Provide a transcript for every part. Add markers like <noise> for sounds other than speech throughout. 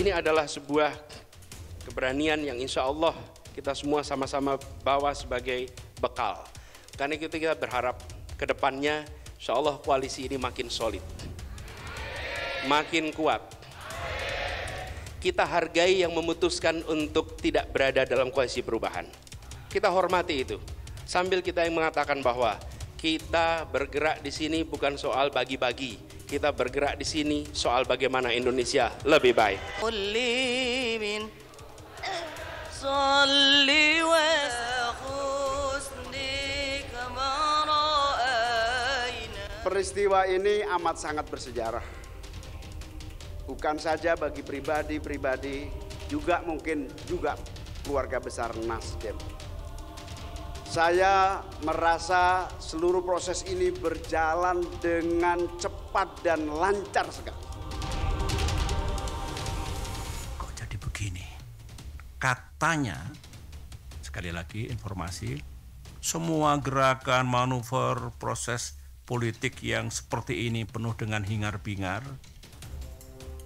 ini adalah sebuah keberanian yang insya Allah kita semua sama-sama bawa sebagai bekal. Karena itu kita berharap ke depannya insya Allah koalisi ini makin solid, makin kuat. Kita hargai yang memutuskan untuk tidak berada dalam koalisi perubahan. Kita hormati itu. Sambil kita yang mengatakan bahwa kita bergerak di sini bukan soal bagi-bagi. Kita bergerak di sini soal bagaimana Indonesia lebih baik. Peristiwa ini amat sangat bersejarah. Bukan saja bagi pribadi-pribadi, juga mungkin juga keluarga besar Nasdem. Saya merasa seluruh proses ini berjalan dengan cepat dan lancar sekali. Kok jadi begini? Katanya, sekali lagi informasi, semua gerakan, manuver, proses politik yang seperti ini penuh dengan hingar-bingar,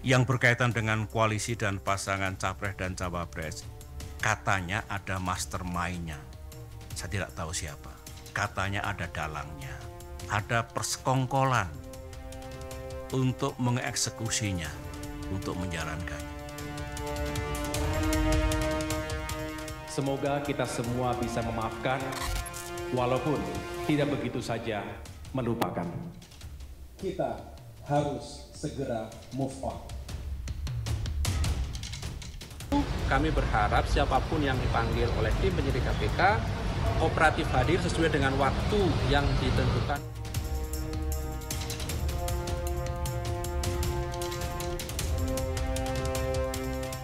yang berkaitan dengan koalisi dan pasangan capres dan cawapres, katanya ada mastermind-nya. Saya tidak tahu siapa. Katanya ada dalangnya, ada persekongkolan untuk mengeksekusinya, untuk menjalankannya. Semoga kita semua bisa memaafkan, walaupun tidak begitu saja melupakan. Kita harus segera move on. Kami berharap siapa pun yang dipanggil oleh tim penyidik KPK kooperatif hadir sesuai dengan waktu yang ditentukan.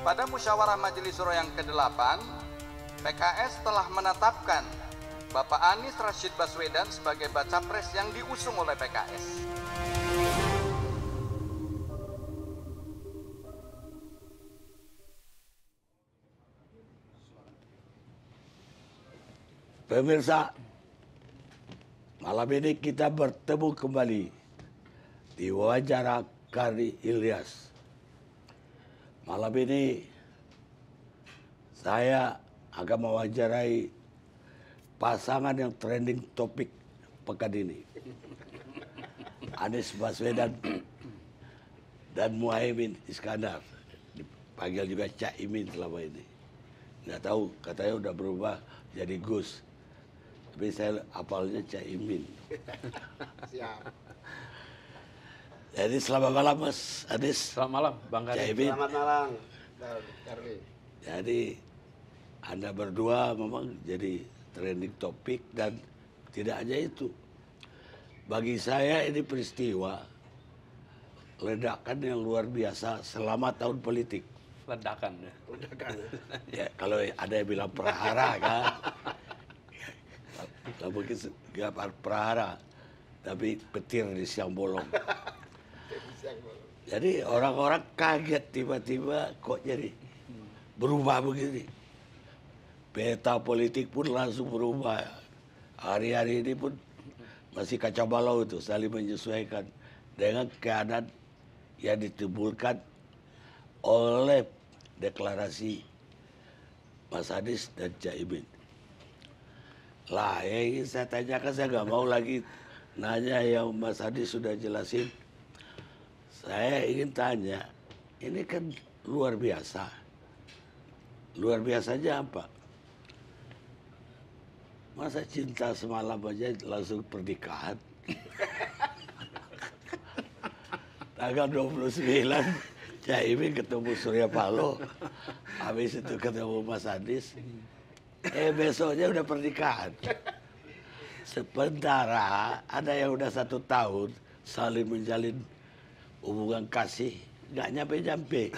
Pada musyawarah Majelis Suro yang ke-8, PKS telah menetapkan Bapak Anies Rashid Baswedan sebagai baca pres yang diusung oleh PKS. Pemirsa, malam ini kita bertemu kembali di wawancara Kari Ilyas. Malam ini saya akan mewawancarai pasangan yang trending topik pekan ini. Anies Baswedan dan Muhaimin Iskandar. Dipanggil juga Cak Imin selama ini. Nggak tahu, katanya udah berubah jadi Gus. Tapi saya apalnya Cak Imin. Siap. Jadi selamat malam Mas Anies. Selamat malam, Bang Karim. Selamat malam, Karli. Jadi Anda berdua memang jadi trending topik dan tidak hanya itu. Bagi saya ini peristiwa ledakan yang luar biasa selama tahun politik. Ledakan. ya. Ya, kalau ada yang bilang prahara kan. <laughs> Kalau mungkin nggak prahara, tapi <laughs> petir di siang bolong. Jadi orang-orang kaget tiba-tiba kok jadi berubah begini. Peta politik pun langsung berubah. Hari-hari ini pun masih kacau balau itu saling menyesuaikan dengan keadaan yang ditimbulkan oleh deklarasi Mas Anies dan Caimin. Lah, yang ingin saya tanyakan saya nggak mau lagi nanya yang Mas Anies sudah jelasin. Saya ingin tanya, ini kan luar biasa. Luar biasanya apa? Masa cinta semalam aja langsung pernikahan? <laughs> Tanggal 29, Caimin ketemu Surya Paloh. Habis itu ketemu Mas Anies. Eh besoknya udah pernikahan. Sementara ada yang udah satu tahun saling menjalin hubungan kasih nggak nyampe-nyampe.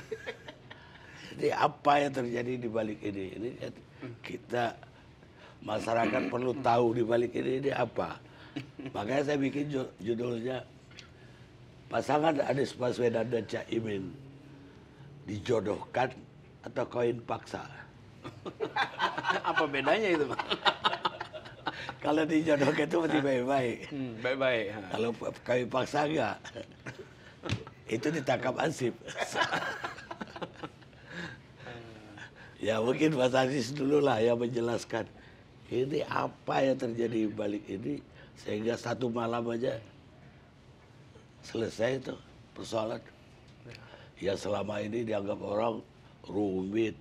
Jadi apa yang terjadi di balik ini? Ini kita masyarakat perlu tahu di balik ini ini apa. Makanya saya bikin ju- judulnya pasangan Anies Baswedan dan Cak Imin dijodohkan atau kawin paksa. <laughs> Apa bedanya itu, Bang? Kalau dijodohkan itu masih baik-baik. Hmm, baik-baik. Kalau kawin paksa enggak. Itu ditangkap ansip. <laughs> Ya mungkin Mas Aziz dulu lah yang menjelaskan ini apa yang terjadi balik ini sehingga satu malam aja selesai itu persoalan yang selama ini dianggap orang rumit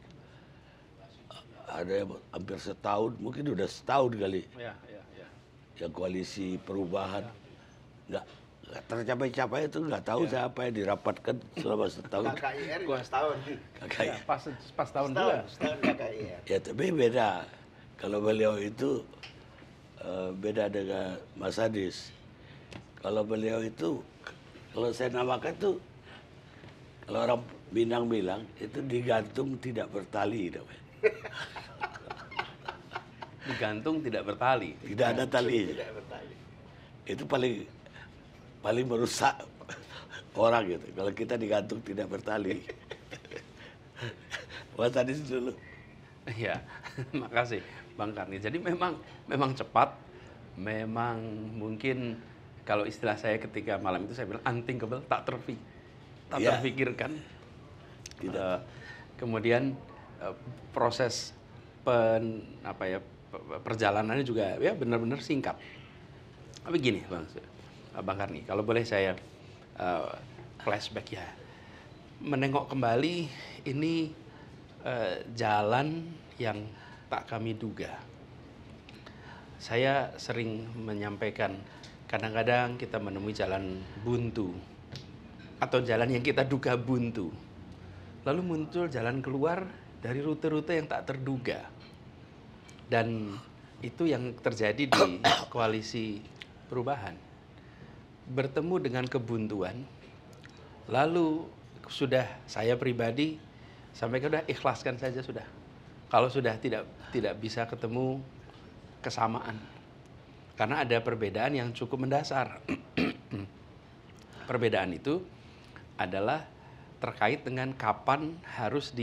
ada yang hampir setahun mungkin udah setahun kali Ya, ya, ya. yang koalisi perubahan nggak nggak tercapai-capai itu nggak tahu siapa yang dirapatkan selama setahun KKIR juga setahun. kakak Ya, pas pas tahun Setahun, dua. setahun KKIR. Ya tapi beda. Kalau beliau itu eh, beda dengan Mas Adis. Kalau beliau itu, kalau saya namakan tuh, kalau orang Minang bilang itu digantung tidak bertali, namanya. Digantung tidak bertali. tidak ada tali. Itu paling paling merusak orang gitu. Kalau kita digantung tidak bertali. Mas Adis dulu. Iya, <laughs> makasih Bang Karni. Jadi memang memang cepat, memang mungkin kalau istilah saya ketika malam itu saya bilang unthinkable, tak terpi, tak Iya. terpikirkan. Eh, kemudian eh, proses pen apa ya pe- perjalanannya juga ya benar-benar singkat. Tapi gini Bang, Bang Karni, kalau boleh saya eh, flashback ya, menengok kembali ini eh, jalan yang tak kami duga. Saya sering menyampaikan kadang-kadang kita menemui jalan buntu atau jalan yang kita duga buntu. Lalu muncul jalan keluar dari rute-rute yang tak terduga. Dan itu yang terjadi di <coughs> koalisi perubahan. Bertemu dengan kebuntuan, lalu sudah saya pribadi sampaikan sudah ikhlaskan saja sudah. Kalau sudah tidak tidak bisa ketemu kesamaan. Karena ada perbedaan yang cukup mendasar. <coughs> perbedaan itu adalah terkait dengan kapan harus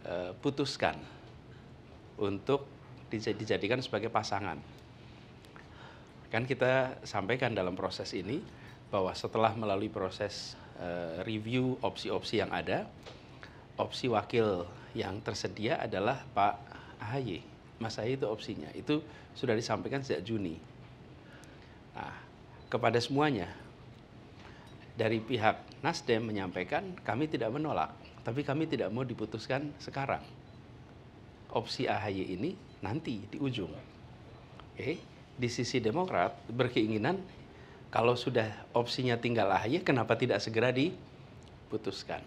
diputuskan untuk dija- dijadikan sebagai pasangan. Kan kita sampaikan dalam proses ini bahwa setelah melalui proses eh, review opsi-opsi yang ada, opsi wakil yang tersedia adalah Pak AHY. Mas AHY itu opsinya. Itu sudah disampaikan sejak Juni. Nah, kepada semuanya, dari pihak Nasdem menyampaikan kami tidak menolak, tapi kami tidak mau diputuskan sekarang. Opsi AHY ini nanti di ujung. Oke, di sisi Demokrat berkeinginan kalau sudah opsinya tinggal AHY, kenapa tidak segera diputuskan?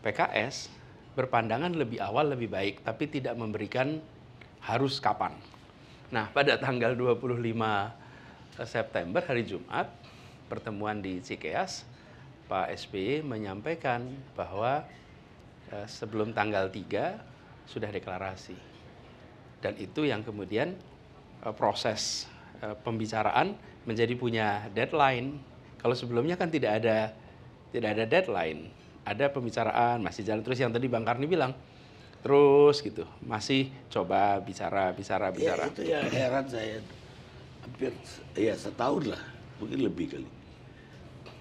PKS berpandangan lebih awal lebih baik, tapi tidak memberikan harus kapan. Nah, pada tanggal 25 September hari Jumat, pertemuan di Cikeas, Pak SBY menyampaikan bahwa eh, sebelum tanggal 3 sudah deklarasi. Dan itu yang kemudian eh, proses eh, pembicaraan menjadi punya deadline. Kalau sebelumnya kan tidak ada tidak ada deadline, ada pembicaraan masih jalan terus yang tadi Bang Karni bilang terus gitu, masih coba bicara bicara Ya bicara. itu ya heran saya. Hampir ya setahun lah, mungkin lebih kali.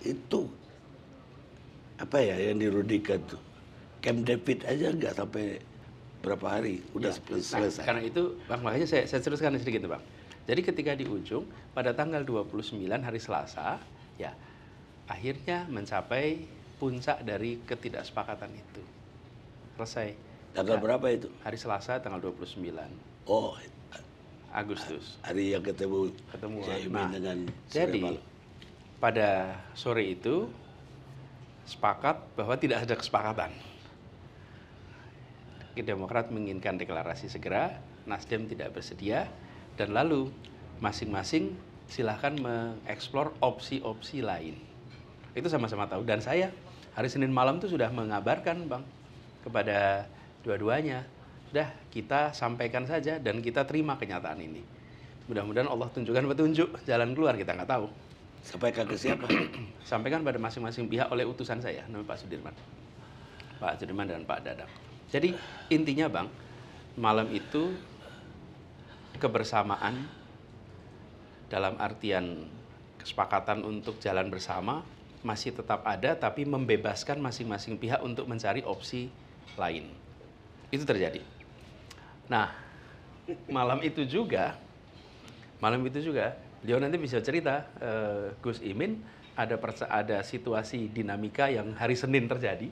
Itu apa ya yang dirudikan tuh? Camp David aja nggak sampai berapa hari udah Nah, selesai. karena itu Bang makanya saya, saya teruskan sedikit Bang. Jadi ketika di ujung pada tanggal 29 hari Selasa ya akhirnya mencapai puncak dari ketidaksepakatan itu. Selesai. Tanggal Ya, berapa itu? Hari Selasa tanggal 29 Oh, Agustus. hari yang ketemu Ketemu. Caimin Nah, dengan Jadi pada sore itu sepakat bahwa tidak ada kesepakatan. Demokrat menginginkan deklarasi segera, Nasdem tidak bersedia, dan lalu masing-masing silahkan mengeksplor opsi-opsi lain. Itu sama-sama tahu. Dan saya hari Senin malam itu sudah mengabarkan bang kepada dua-duanya, sudah kita sampaikan saja dan kita terima kenyataan ini. Mudah-mudahan Allah tunjukkan petunjuk jalan keluar kita nggak tahu. Sampaikan ke siapa? <clears throat> Sampaikan pada masing-masing pihak oleh utusan saya, namanya Pak Sudirman, Pak Sudirman dan Pak Dadang. Jadi intinya bang, malam itu kebersamaan dalam artian kesepakatan untuk jalan bersama masih tetap ada, tapi membebaskan masing-masing pihak untuk mencari opsi lain. Itu terjadi. Nah, malam itu juga, malam itu juga, beliau nanti bisa cerita, eh, Gus Imin ada ada situasi dinamika yang hari Senin terjadi.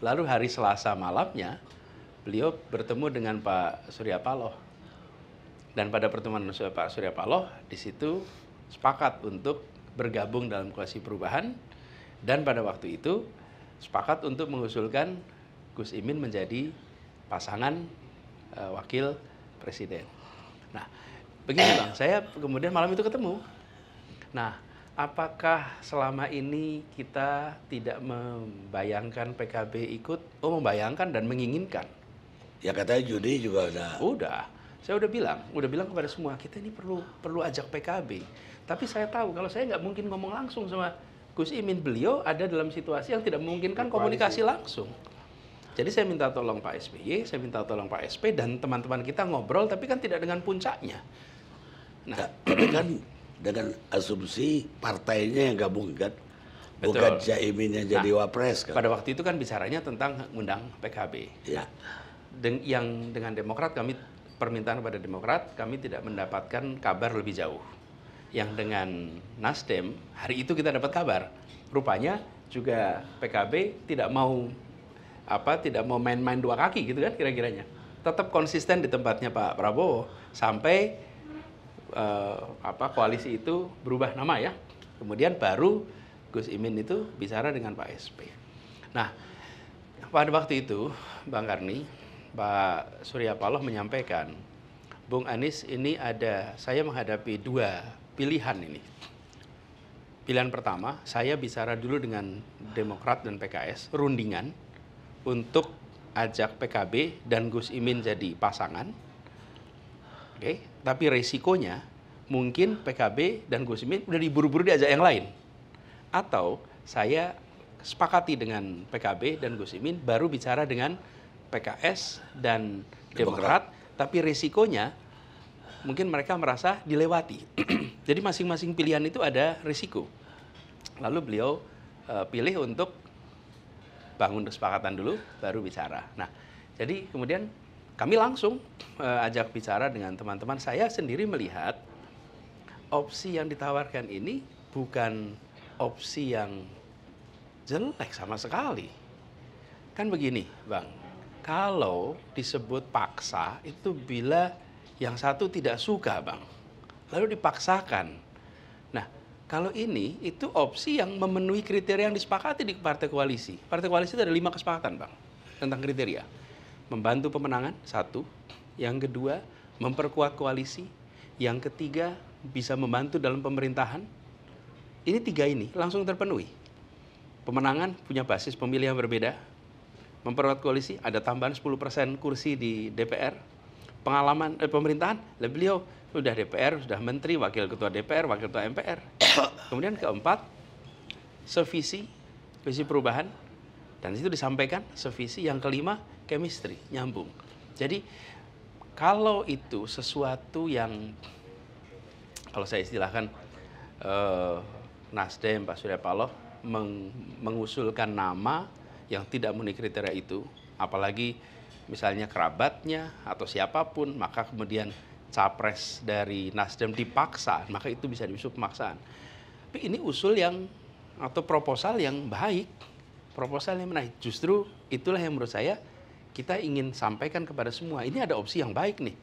Lalu hari Selasa malamnya, beliau bertemu dengan Pak Surya Paloh. Dan pada pertemuan Sur- Pak Surya Paloh, di situ sepakat untuk bergabung dalam koalisi perubahan. Dan pada waktu itu sepakat untuk mengusulkan Gus Imin menjadi pasangan eh, wakil presiden. Nah, begini bang, saya kemudian malam itu ketemu. Nah, apakah selama ini kita tidak membayangkan PKB ikut? Oh, membayangkan dan menginginkan. Ya katanya Juni juga udah. Udah, saya udah bilang, udah bilang kepada semua kita ini perlu perlu ajak PKB. Tapi saya tahu kalau saya nggak mungkin ngomong langsung sama Gus Imin, beliau ada dalam situasi yang tidak memungkinkan komunikasi langsung. Jadi saya minta tolong Pak SBY, saya minta tolong Pak SP dan teman-teman kita ngobrol, tapi kan tidak dengan puncaknya. Nah, tapi kan dengan asumsi partainya yang gabung kan. Betul. Bukan Caimin yang jadi Nah, wapres kan. pada waktu itu kan bicaranya tentang undang PKB. Ya. Den- yang dengan Demokrat kami permintaan pada Demokrat kami tidak mendapatkan kabar lebih jauh. Yang dengan Nasdem hari itu kita dapat kabar. Rupanya juga PKB tidak mau apa tidak mau main-main dua kaki gitu kan kira-kiranya. Tetap konsisten di tempatnya Pak Prabowo sampai eh, apa koalisi itu berubah nama ya. Kemudian baru Gus Imin itu bicara dengan Pak SP. Nah, pada waktu itu Bang Karni, Pak Surya Paloh menyampaikan, Bung Anies ini ada saya menghadapi dua pilihan ini. Pilihan pertama, saya bicara dulu dengan Demokrat dan PKS, rundingan untuk ajak PKB dan Gus Imin jadi pasangan. Oke, tapi resikonya mungkin PKB dan Gus Imin udah diburu-buru diajak yang lain. Atau saya sepakati dengan PKB dan Gus Imin baru bicara dengan PKS dan Demokrat, tapi resikonya mungkin mereka merasa dilewati. <clears throat> Jadi masing-masing pilihan itu ada risiko. Lalu beliau eh, pilih untuk bangun kesepakatan dulu, baru bicara. Nah, jadi kemudian kami langsung eh, ajak bicara dengan teman-teman. Saya sendiri melihat opsi yang ditawarkan ini bukan opsi yang jelek sama sekali. Kan begini, Bang. Kalau disebut paksa itu bila yang satu tidak suka, Bang. Lalu dipaksakan. Nah, kalau ini itu opsi yang memenuhi kriteria yang disepakati di partai koalisi. Partai koalisi itu ada lima kesepakatan, Bang, tentang kriteria. Membantu pemenangan, satu. Yang kedua, memperkuat koalisi. Yang ketiga, bisa membantu dalam pemerintahan. Ini tiga ini langsung terpenuhi. Pemenangan punya basis pemilih yang berbeda. Memperkuat koalisi, ada tambahan 10% kursi di DPR. Pengalaman eh, pemerintahan, beliau sudah DPR, sudah menteri, wakil ketua DPR, wakil ketua MPR. Kemudian keempat, sevisi, visi perubahan, dan itu disampaikan sevisi. Yang kelima, chemistry, nyambung. Jadi kalau itu sesuatu yang kalau saya istilahkan eh, Nasdem, Pak Surya Paloh meng- mengusulkan nama yang tidak memenuhi kriteria itu, apalagi misalnya kerabatnya atau siapa pun, maka kemudian capres dari Nasdem dipaksa, maka itu bisa disebut pemaksaan. Tapi ini usul yang atau proposal yang baik, proposal yang menarik. Justru itulah yang menurut saya kita ingin sampaikan kepada semua. Ini ada opsi yang baik nih.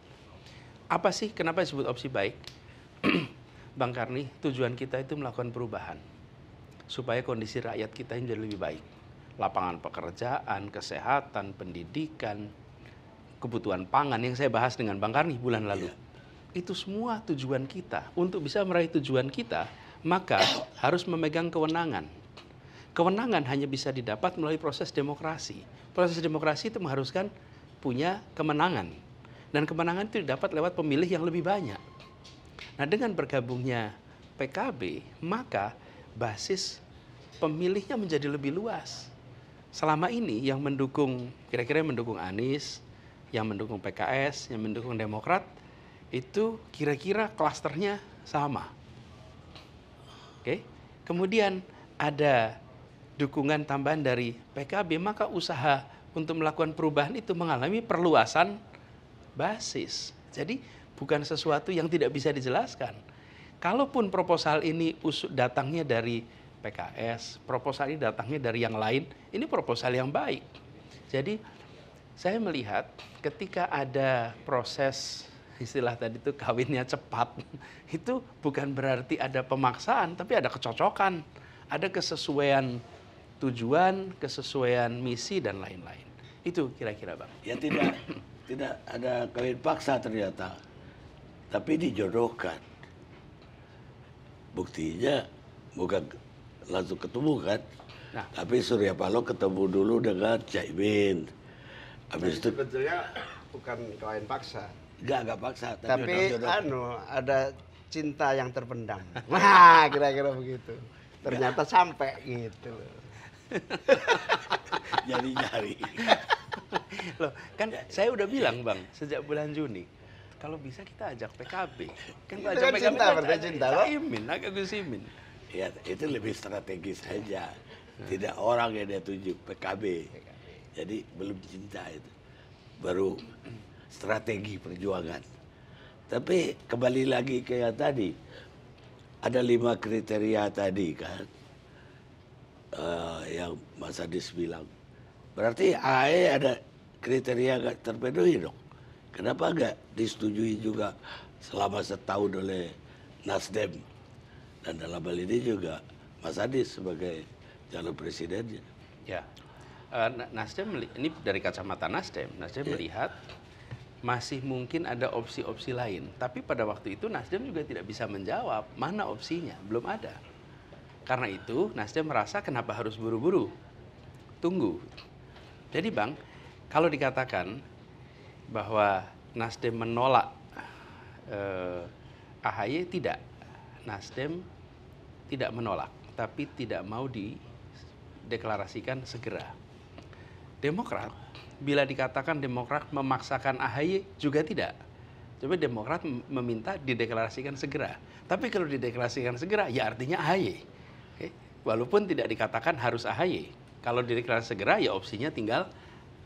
Apa sih kenapa disebut opsi baik? <clears throat> Bang Karni, tujuan kita itu melakukan perubahan supaya kondisi rakyat kita ini jadi lebih baik. Lapangan pekerjaan, kesehatan, pendidikan, kebutuhan pangan yang saya bahas dengan Bang Karni bulan lalu. Itu semua tujuan kita. Untuk bisa meraih tujuan kita, maka harus memegang kewenangan. Kewenangan hanya bisa didapat melalui proses demokrasi. Proses demokrasi itu mengharuskan punya kemenangan. Dan kemenangan itu didapat lewat pemilih yang lebih banyak. Nah, dengan bergabungnya PKB, maka basis pemilihnya menjadi lebih luas. Selama ini yang mendukung, kira-kira yang mendukung Anies, yang mendukung PKS, yang mendukung Demokrat, itu kira-kira klasternya sama. Oke, kemudian ada dukungan tambahan dari PKB, maka usaha untuk melakukan perubahan itu mengalami perluasan basis. Jadi bukan sesuatu yang tidak bisa dijelaskan. Kalaupun proposal ini datangnya dari PKS, proposal ini datangnya dari yang lain, ini proposal yang baik. Jadi saya melihat ketika ada proses istilah tadi itu kawinnya cepat, <laughs> itu bukan berarti ada pemaksaan, tapi ada kecocokan, ada kesesuaian tujuan, kesesuaian misi dan lain-lain. Itu kira-kira bang. Ya tidak, <clears throat> tidak ada kawin paksa ternyata, tapi dijodohkan. Buktinya bukan langsung ketemu kan, nah. tapi Surya Paloh ketemu dulu dengan Caimin Habis itu sebetulnya bukan kawin paksa. Enggak, enggak paksa. Tapi, tapi anu ada cinta yang terpendam. <laughs> Wah, kira-kira begitu. Ternyata sampai gitu. <laughs> Jadi nyari. <laughs> Loh, kan saya udah bilang, Bang, sejak bulan Juni kalau bisa kita ajak PKB. Kan itu ajak kan PKB cinta, kan cinta loh. Imin, agak Gus Imin. Ya, itu lebih strategis saja. Tidak orang yang dia tunjuk PKB. Jadi belum cinta itu. Baru strategi perjuangan. Tapi kembali lagi ke yang tadi. Ada lima kriteria tadi kan. Uh, yang Mas Adis bilang. Berarti AE ada kriteria gak terpenuhi dong. Kenapa nggak disetujui juga selama setahun oleh Nasdem dan dalam hal ini juga Mas Adis sebagai calon presidennya. Ya, uh, Nasdem ini dari kacamata Nasdem, Nasdem yeah. melihat masih mungkin ada opsi-opsi lain. Tapi pada waktu itu Nasdem juga tidak bisa menjawab mana opsinya, belum ada. Karena itu Nasdem merasa kenapa harus buru-buru? Tunggu. Jadi Bang, kalau dikatakan bahwa Nasdem menolak eh, AHY tidak. Nasdem tidak menolak, tapi tidak mau dideklarasikan segera. Demokrat, bila dikatakan Demokrat memaksakan AHY juga tidak. Coba Demokrat meminta dideklarasikan segera. Tapi kalau dideklarasikan segera, ya artinya AHY. Walaupun tidak dikatakan harus AHY. Kalau dideklarasikan segera, ya opsinya tinggal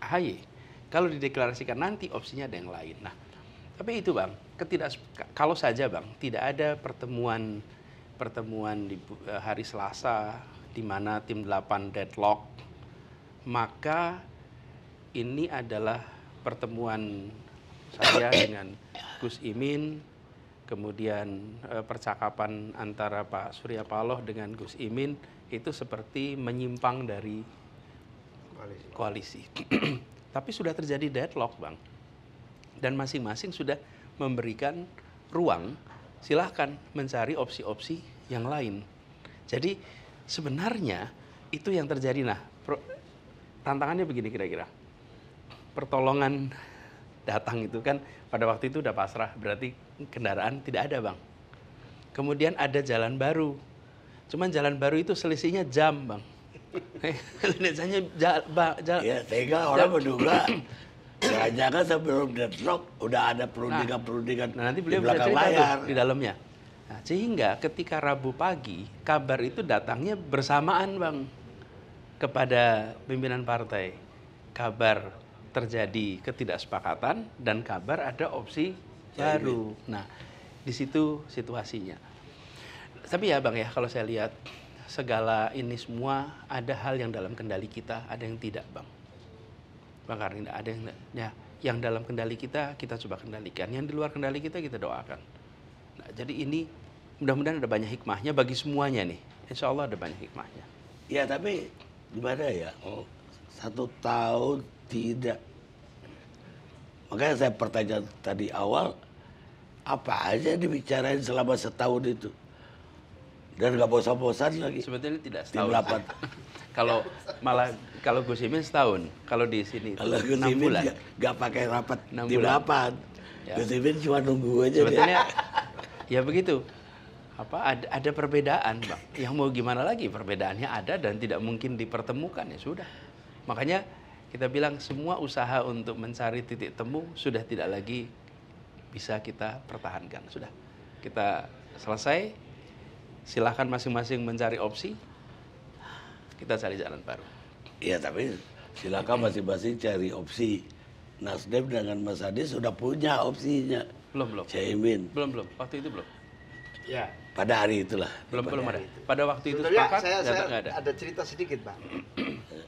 AHY. Kalau dideklarasikan nanti, opsinya ada yang lain. Nah, tapi itu bang, ketidak kalau saja bang, tidak ada pertemuan pertemuan di eh, hari Selasa di mana tim 8 deadlock maka ini adalah pertemuan saya dengan Gus Imin, kemudian eh, percakapan antara Pak Surya Paloh dengan Gus Imin itu seperti menyimpang dari koalisi. koalisi. <clears throat> Tapi sudah terjadi deadlock, Bang. Dan masing-masing sudah memberikan ruang silahkan mencari opsi-opsi yang lain. Jadi sebenarnya itu yang terjadi. Nah, tantangannya begini kira-kira. Pertolongan datang itu kan pada waktu itu udah pasrah, berarti kendaraan tidak ada bang. Kemudian ada jalan baru, cuman jalan baru itu selisihnya jam bang. <laughs> Biasanya jalan, jalan, ya, tega orang menduga Jangan-jangan sebelum deadlock udah ada perundingan-perundingan nah, nanti beliau di belakang layar di dalamnya. Nah, sehingga ketika Rabu pagi kabar itu datangnya bersamaan bang kepada pimpinan partai kabar terjadi ketidaksepakatan dan kabar ada opsi baru. Nah, di situ situasinya. Tapi ya Bang ya, kalau saya lihat segala ini semua ada hal yang dalam kendali kita, ada yang tidak, Bang. Bang Karin, ada yang ya, yang dalam kendali kita kita coba kendalikan, yang di luar kendali kita kita doakan. Nah, jadi ini mudah-mudahan ada banyak hikmahnya bagi semuanya nih. Insya Allah ada banyak hikmahnya. Ya tapi gimana ya oh, satu tahun tidak makanya saya pertanyaan tadi awal apa aja dibicarain selama setahun itu? Dan nggak bosan-bosan lagi. Sebetulnya tidak setahun. <laughs> kalau malah kalau Gus Imin setahun. Kalau di sini kalau Gus Imin nggak pakai rapat di rapat ya. Gus Imin cuma nunggu aja sebetulnya <laughs> ya begitu. Apa ada, ada perbedaan bang. Yang mau gimana lagi? Perbedaannya ada dan tidak mungkin dipertemukan ya sudah. Makanya kita bilang semua usaha untuk mencari titik temu sudah tidak lagi bisa kita pertahankan sudah kita selesai silahkan masing-masing mencari opsi kita cari jalan baru ya tapi silakan masing-masing cari opsi. Nasdem dengan Mas Anies sudah punya opsinya. Belum, belum. Caimin. Belum, belum. Waktu itu belum. Ya. Pada hari itulah. Belum, Pada belum ada. itu. Pada waktu itu Sebetulnya sepakat, saya, saya ada. ada cerita sedikit, Pak. <clears throat>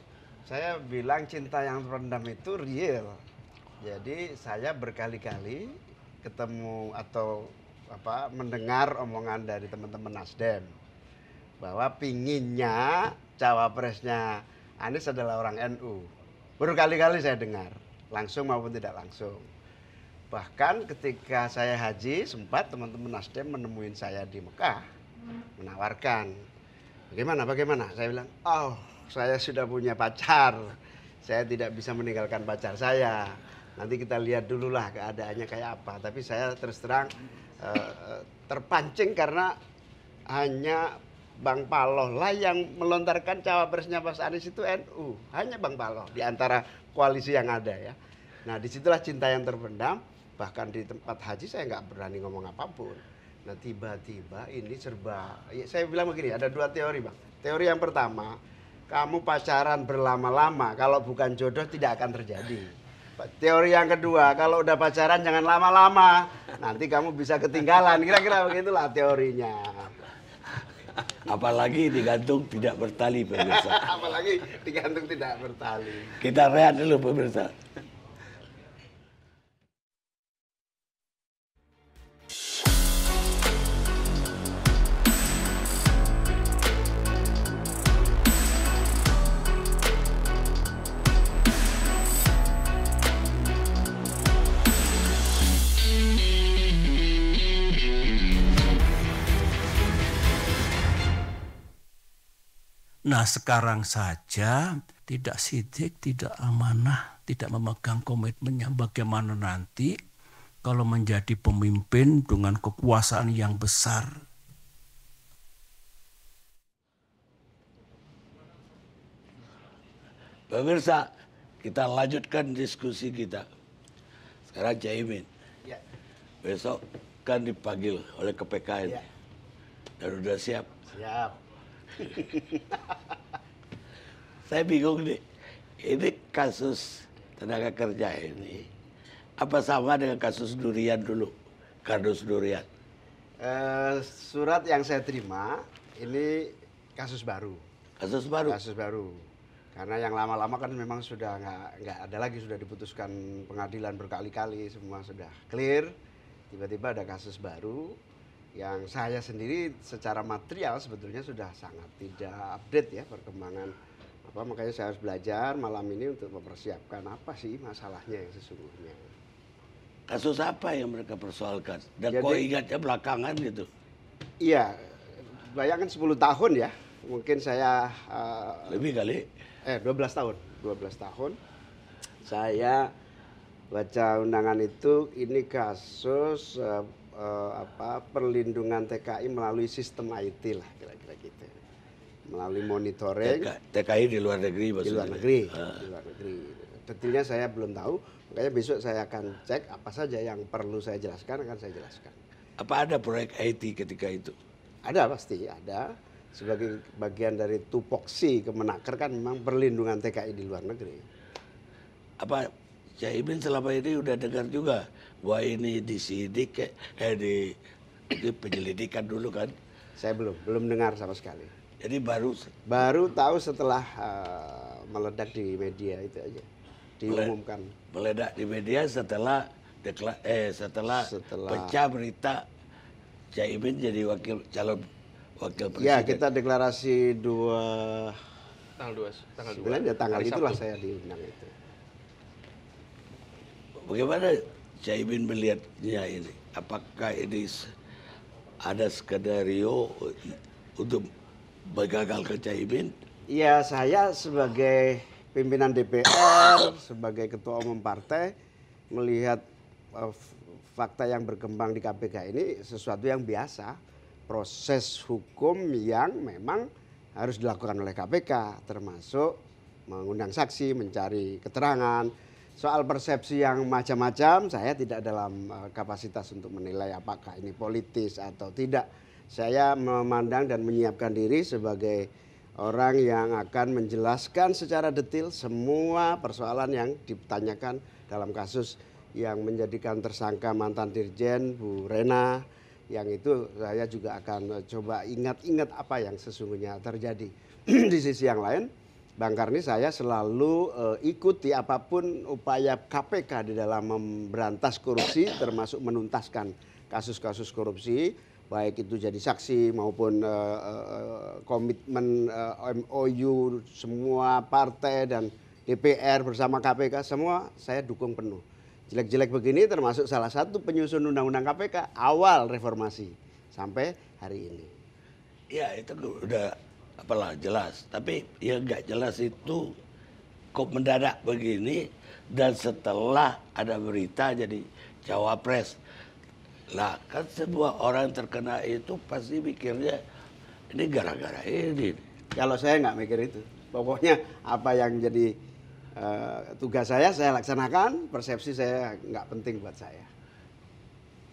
saya bilang cinta yang terendam itu real. Jadi saya berkali-kali ketemu atau apa mendengar omongan dari teman-teman Nasdem bahwa pinginnya cawapresnya Anies adalah orang NU. Berkali-kali saya dengar, langsung maupun tidak langsung. Bahkan ketika saya haji sempat teman-teman Nasdem menemuin saya di Mekah menawarkan bagaimana bagaimana saya bilang oh saya sudah punya pacar. Saya tidak bisa meninggalkan pacar saya. Nanti kita lihat dulu lah keadaannya kayak apa. Tapi saya terus terang eh, terpancing karena hanya Bang Paloh lah yang melontarkan cawapresnya Mas Anies itu NU hanya Bang Paloh di antara koalisi yang ada ya. Nah di situlah cinta yang terpendam. Bahkan di tempat haji saya nggak berani ngomong apa pun. Nah tiba-tiba ini serba, ya, saya bilang begini, ada dua teori bang. Teori yang pertama, kamu pacaran berlama-lama, kalau bukan jodoh tidak akan terjadi. Teori yang kedua, kalau udah pacaran jangan lama-lama, nanti kamu bisa ketinggalan. Kira-kira begitulah teorinya. Apalagi digantung tidak bertali pemirsa. <laughs> Apalagi digantung tidak bertali. Kita rehat dulu pemirsa. Nah sekarang saja tidak sidik, tidak amanah, tidak memegang komitmennya bagaimana nanti kalau menjadi pemimpin dengan kekuasaan yang besar. Pemirsa, kita lanjutkan diskusi kita. Sekarang Caimin. Ya. Besok kan dipanggil oleh KPK ini. Ya. Dan udah siap. Siap. Saya bingung nih. Ini kasus tenaga kerja ini. Apa sama dengan kasus durian dulu? Kardus durian. Eh, surat yang saya terima ini kasus baru. Kasus baru. kasus baru karena yang lama-lama kan memang sudah nggak nggak ada lagi sudah diputuskan pengadilan berkali-kali semua sudah clear tiba-tiba ada kasus baru yang saya sendiri secara material sebetulnya sudah sangat tidak update ya perkembangan apa makanya saya harus belajar malam ini untuk mempersiapkan apa sih masalahnya yang sesungguhnya Kasus apa yang mereka persoalkan? Dan Jadi- kok ingatnya belakangan gitu? iya bayangkan 10 tahun ya mungkin saya eh, Lebih kali. eh 12 tahun 12 tahun saya baca undangan itu ini kasus eh, eh, apa perlindungan TKI melalui sistem IT lah kira-kira gitu melalui monitoring TK TKI di luar negeri di maksudnya. luar negeri Ah. di luar negeri detailnya saya belum tahu makanya besok saya akan cek apa saja yang perlu saya jelaskan akan saya jelaskan Apa ada proyek IT ketika itu? ada pasti ada sebagai bagian dari tupoksi kemenaker kan memang perlindungan TKI di luar negeri Apa Caimin selama ini udah dengar juga bahwa ini disidik eh di, di penyelidikan dulu kan. saya belum belum dengar sama sekali Jadi baru baru tahu setelah eh, meledak di media itu aja diumumkan meledak di media setelah dekla, eh setelah, Setelah- pecah berita Caimin jadi wakil calon wakil presiden. ya kita deklarasi dua Tanggal 2, tanggal 2. sebenarnya tanggal hari itulah Sabtu. saya diundang itu Bagaimana Caimin melihatnya ini? Apakah ini ada skenario untuk menggagalkan Caimin? Iya, saya sebagai pimpinan DPR, <coughs> sebagai ketua umum partai melihat eh, fakta yang berkembang di KPK ini sesuatu yang biasa, proses hukum yang memang harus dilakukan oleh KPK, termasuk mengundang saksi, mencari keterangan. Soal persepsi yang macam-macam, saya tidak dalam eh, kapasitas untuk menilai apakah ini politis atau tidak. Saya memandang dan menyiapkan diri sebagai orang yang akan menjelaskan secara detail semua persoalan yang ditanyakan dalam kasus yang menjadikan tersangka mantan dirjen Bu Rena yang itu saya juga akan coba ingat-ingat apa yang sesungguhnya terjadi. <clears throat> Di sisi yang lain, Bang Karni saya selalu uh, ikuti apa pun upaya KPK di dalam memberantas korupsi termasuk menuntaskan kasus-kasus korupsi baik itu jadi saksi maupun uh, uh, komitmen uh, MOU semua partai dan DPR bersama KPK semua saya dukung penuh. Jelek-jelek begini termasuk salah satu penyusun undang-undang KPK awal reformasi sampai hari ini. Ya itu udah apalah jelas. Tapi ya nggak jelas itu kok mendadak begini dan setelah ada berita jadi cawapres. Lah kan semua orang terkena itu pasti mikirnya ini gara-gara ini. Kalau saya nggak mikir itu. Pokoknya apa yang jadi uh, tugas saya saya laksanakan, persepsi saya nggak penting buat saya.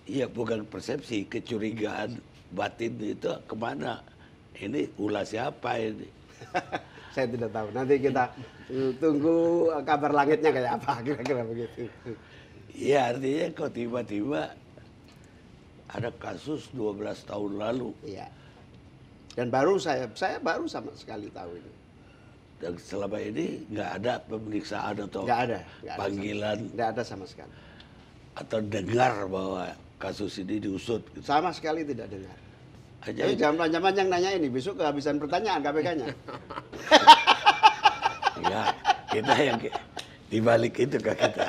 Iya bukan persepsi, kecurigaan batin itu ke mana? Ini ulah siapa ini? <laughs> saya tidak tahu. Nanti kita tunggu kabar langitnya kayak apa kira-kira begitu. Iya artinya kok tiba-tiba ada kasus 12 tahun lalu. Iya. Dan baru saya saya baru sama sekali tahu ini dan selama ini nggak ada pemeriksaan atau nggak ada, gak panggilan nggak ada sama sekali atau dengar bahwa kasus ini diusut gitu. sama sekali tidak dengar Tapi jangan panjang-panjang nanya ini besok kehabisan pertanyaan KPK-nya <laughs> ya kita yang di balik itu kan kita.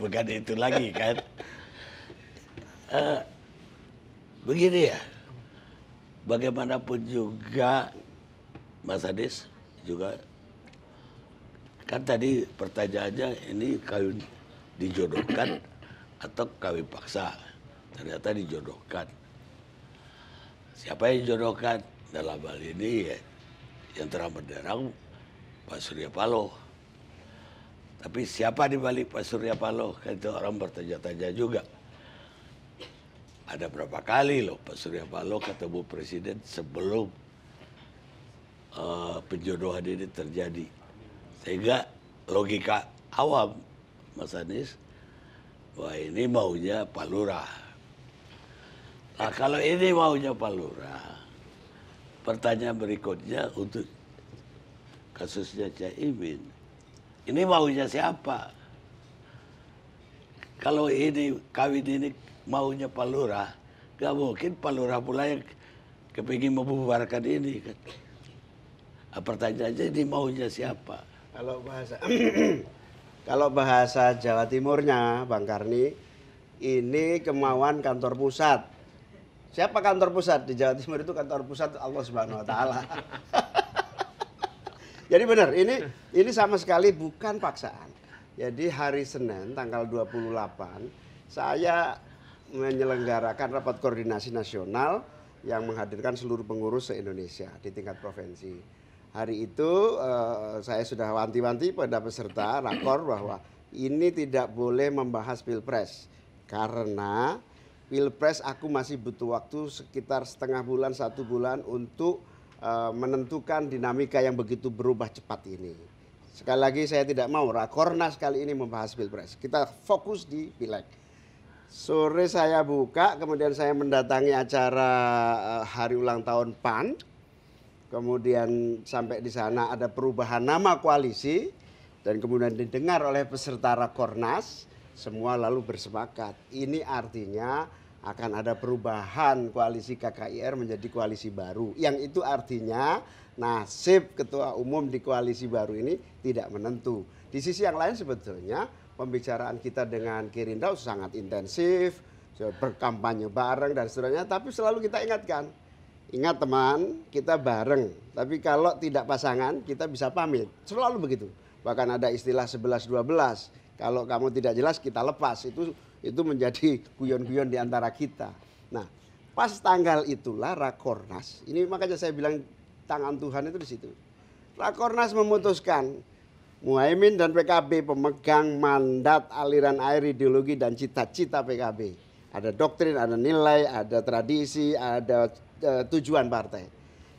Bukan itu lagi kan. Uh, begini ya. Bagaimanapun juga Mas Adis juga Kan tadi pertanyaannya ini kawin dijodohkan atau kawin paksa. Ternyata dijodohkan. Siapa yang dijodohkan? Dalam hal ini ya, yang terang benderang Pak Surya Paloh. Tapi siapa di balik Pak Surya Paloh? Kan itu orang bertanya-tanya juga. Ada berapa kali loh Pak Surya Paloh ketemu Presiden sebelum uh, penjodohan ini terjadi sehingga logika awam Mas Anies, wah ini maunya Pak Lurah. Nah kalau ini maunya Pak Lurah, pertanyaan berikutnya untuk kasusnya Caimin, ini maunya siapa? Kalau ini kawin ini maunya Pak Lurah, gak mungkin Pak Lurah pula yang kepingin membubarkan ini kan. Nah, pertanyaannya ini maunya siapa? Kalau bahasa <clears throat> kalau bahasa Jawa Timurnya, Bang Karni, ini kemauan kantor pusat. Siapa kantor pusat di Jawa Timur itu kantor pusat Allah Subhanahu wa taala. <laughs> Jadi benar, ini ini sama sekali bukan paksaan. Jadi hari Senin tanggal 28 saya menyelenggarakan rapat koordinasi nasional yang menghadirkan seluruh pengurus se-Indonesia di tingkat provinsi hari itu uh, saya sudah wanti-wanti pada peserta rakor bahwa ini tidak boleh membahas pilpres karena pilpres aku masih butuh waktu sekitar setengah bulan satu bulan untuk uh, menentukan dinamika yang begitu berubah cepat ini. Sekali lagi saya tidak mau rakornas kali ini membahas pilpres. Kita fokus di pileg. Sore saya buka, kemudian saya mendatangi acara uh, hari ulang tahun PAN kemudian sampai di sana ada perubahan nama koalisi dan kemudian didengar oleh peserta Rakornas semua lalu bersepakat ini artinya akan ada perubahan koalisi KKIR menjadi koalisi baru yang itu artinya nasib ketua umum di koalisi baru ini tidak menentu di sisi yang lain sebetulnya pembicaraan kita dengan Gerindra sangat intensif berkampanye bareng dan seterusnya tapi selalu kita ingatkan Ingat teman, kita bareng. Tapi kalau tidak pasangan, kita bisa pamit. Selalu begitu. Bahkan ada istilah 11-12. Kalau kamu tidak jelas, kita lepas. Itu itu menjadi guyon-guyon di antara kita. Nah, pas tanggal itulah Rakornas. Ini makanya saya bilang tangan Tuhan itu di situ. Rakornas memutuskan Muhaimin dan PKB pemegang mandat aliran air ideologi dan cita-cita PKB. Ada doktrin, ada nilai, ada tradisi, ada uh, tujuan partai.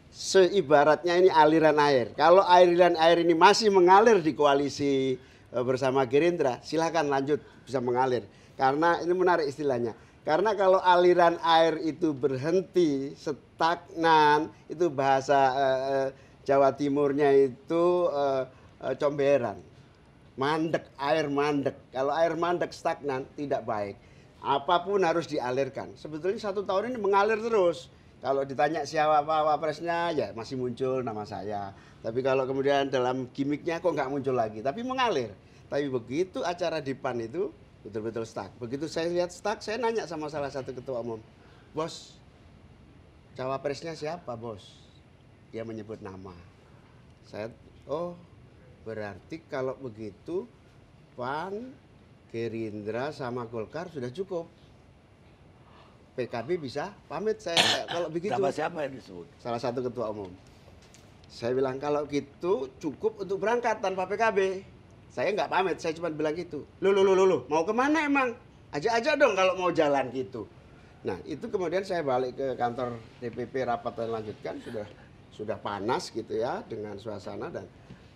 seibaratnya ini aliran air. Kalau aliran air ini masih mengalir di koalisi eh, bersama Gerindra, silakan lanjut bisa mengalir. Karena ini menarik istilahnya. Karena kalau aliran air itu berhenti, stagnan, itu bahasa eh, eh, Jawa Timurnya itu eh, eh, comberan. Mandek, air mandek. Kalau air mandek stagnan tidak baik. Apa pun harus dialirkan. Sebetulnya satu tahun ini mengalir terus. Kalau ditanya siapa wapresnya, ya masih muncul nama saya. Tapi kalau kemudian dalam gimmicknya kok nggak muncul lagi. Tapi mengalir. Tapi begitu acara di PAN itu betul-betul stuck. Begitu saya lihat stuck, saya nanya sama salah satu ketua umum, bos, cawapresnya siapa bos? Dia menyebut nama. Saya, oh berarti kalau begitu PAN, Gerindra sama Golkar sudah cukup. PKB bisa pamit saya kalau begitu. Nama siapa yang disebut? Salah satu ketua umum. Saya bilang kalau gitu cukup untuk berangkat tanpa PKB. Saya nggak pamit, saya cuma bilang gitu. Lu, lu, lu, lu, lu, mau ke mana emang? Aja-aja dong kalau mau jalan gitu. Nah itu kemudian saya balik ke kantor DPP rapat dan lanjutkan sudah sudah panas gitu ya dengan suasana dan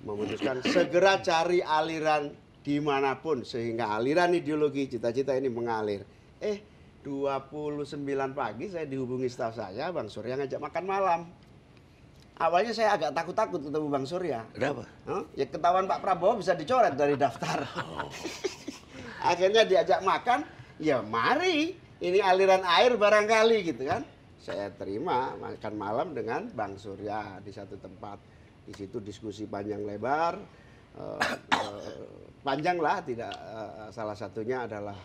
memutuskan segera cari aliran di mana pun sehingga aliran ideologi cita-cita ini mengalir. Eh 29 pagi saya dihubungi staf saya Bang Surya ngajak makan malam. Awalnya saya agak takut-takut ketemu Bang Surya. Kenapa? Huh? Ya ketahuan Pak Prabowo bisa dicoret dari daftar. <laughs> Akhirnya diajak makan, ya mari ini aliran air barangkali gitu kan. Saya terima makan malam dengan Bang Surya di satu tempat. Di situ diskusi panjang lebar, eh, eh, panjang lah tidak eh, salah satunya adalah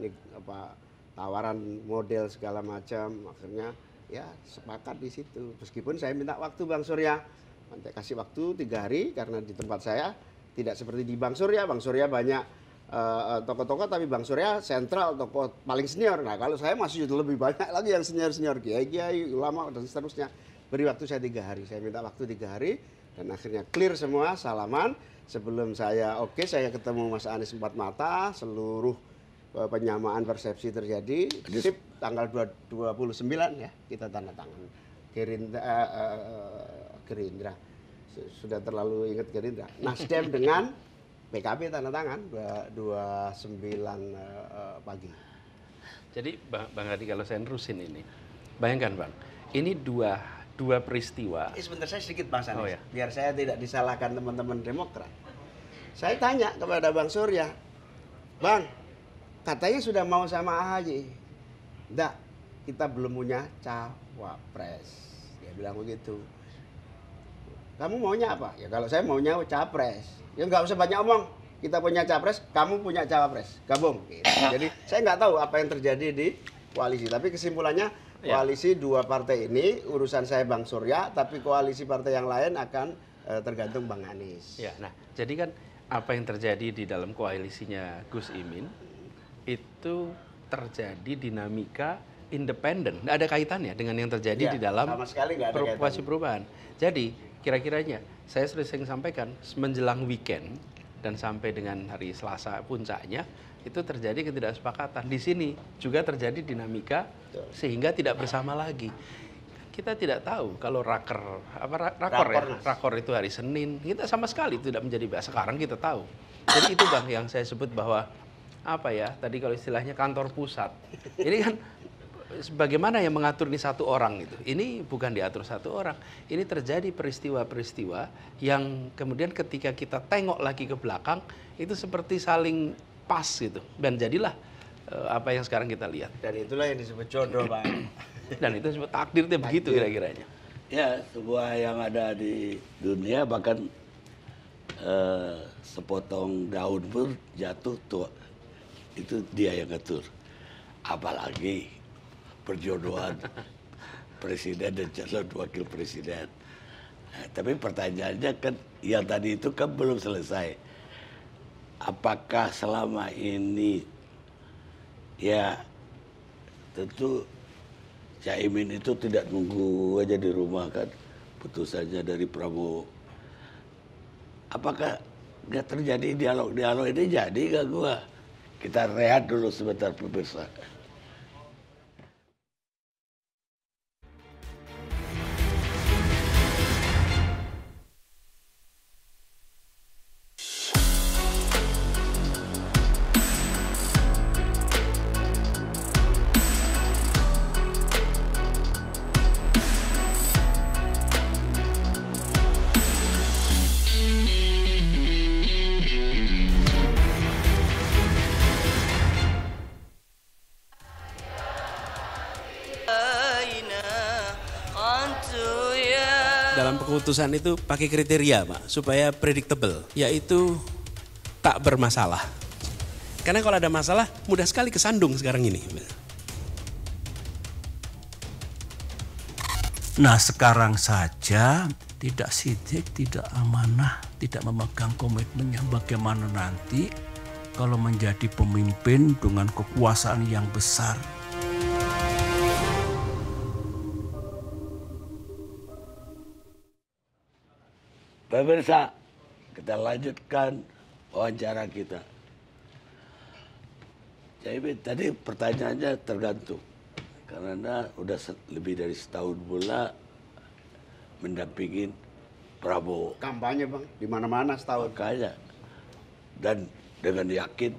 ini apa tawaran model segala macam. Akhirnya ya sepakat di situ. Meskipun saya minta waktu Bang Surya, nanti kasih waktu tiga hari karena di tempat saya tidak seperti di Bang Surya. Bang Surya banyak eh, tokoh-tokoh tapi Bang Surya sentral tokoh paling senior. Nah kalau saya masih lebih banyak <laughs> lagi yang senior-senior kiai kiai ulama dan seterusnya. Beri waktu saya tiga hari. Saya minta waktu tiga hari dan akhirnya clear semua salaman. Sebelum saya oke saya ketemu Mas Anies empat mata seluruh eh, penyamaan persepsi terjadi. Sip tanggal 2 29 ya kita tanda tangan. Gerindra eh, eh, Gerindra Su- sudah terlalu ingat Gerindra. Nasdem <laughs> dengan PKB tanda tangan dua- 29 eh, eh, pagi. Jadi Bang, Bang Hadi kalau saya nerusin ini, bayangkan Bang, ini dua dua peristiwa. Eh, sebentar saya sedikit Bang Sanis, Oh, ya. biar saya tidak disalahkan teman-teman Demokrat. Saya tanya kepada Bang Surya, Bang, katanya sudah mau sama AHY. Enggak, kita belum punya cawapres. Dia bilang begitu. Kamu maunya apa? Ya kalau saya maunya capres. Ya nggak usah banyak omong. Kita punya capres, kamu punya cawapres. Gabung. Gitu. Jadi saya nggak tahu apa yang terjadi di koalisi. Tapi kesimpulannya Ya. koalisi dua partai ini urusan saya Bang Surya, tapi koalisi partai yang lain akan eh, tergantung Bang Anies. Ya, nah, jadi kan apa yang terjadi di dalam koalisinya Gus Imin itu terjadi dinamika independen, nggak ada kaitannya dengan yang terjadi Iya, di dalam sama sekali nggak ada per- kaitannya. koalisi perubahan. Jadi kira-kiranya saya sering sampaikan menjelang weekend dan sampai dengan hari Selasa puncaknya itu terjadi ketidaksepakatan. Di sini juga terjadi dinamika sehingga tidak bersama lagi. Kita tidak tahu kalau raker apa ra- rakor ya, rakor itu hari Senin. Kita sama sekali tidak menjadi biasa. Sekarang kita tahu. Jadi itu Bang yang saya sebut bahwa apa ya? Tadi kalau istilahnya kantor pusat. Ini kan bagaimana yang mengatur ini satu orang itu? Ini bukan diatur satu orang. Ini terjadi peristiwa-peristiwa yang kemudian ketika kita tengok lagi ke belakang itu seperti saling pas gitu. Dan jadilah eh, apa yang sekarang kita lihat. Dan itulah yang disebut jodoh, Bang. <coughs> Dan itu disebut takdirnya begitu kira-kiranya. Ya, sebuah yang ada di dunia bahkan eh, sepotong daun pun jatuh tua. Itu dia yang ngatur. Apalagi perjodohan presiden dan calon wakil presiden. Nah, tapi pertanyaannya kan yang tadi itu kan belum selesai. Apakah selama ini ya tentu Caimin itu tidak nunggu aja di rumah kan putusannya dari Prabowo. Apakah nggak terjadi dialog-dialog ini jadi nggak gua? Kita rehat dulu sebentar pemirsa. Keputusan itu pakai kriteria, Pak, supaya predictable, yaitu tak bermasalah. Karena kalau ada masalah, mudah sekali kesandung sekarang ini. Nah sekarang saja tidak sidik, tidak amanah, tidak memegang komitmennya bagaimana nanti kalau menjadi pemimpin dengan kekuasaan yang besar. Pemirsa, kita lanjutkan wawancara kita. Jadi tadi pertanyaannya tergantung. Karena udah lebih dari setahun pula mendampingin Prabowo. Kampanye bang, di mana-mana setahun. Makanya. Dan dengan yakin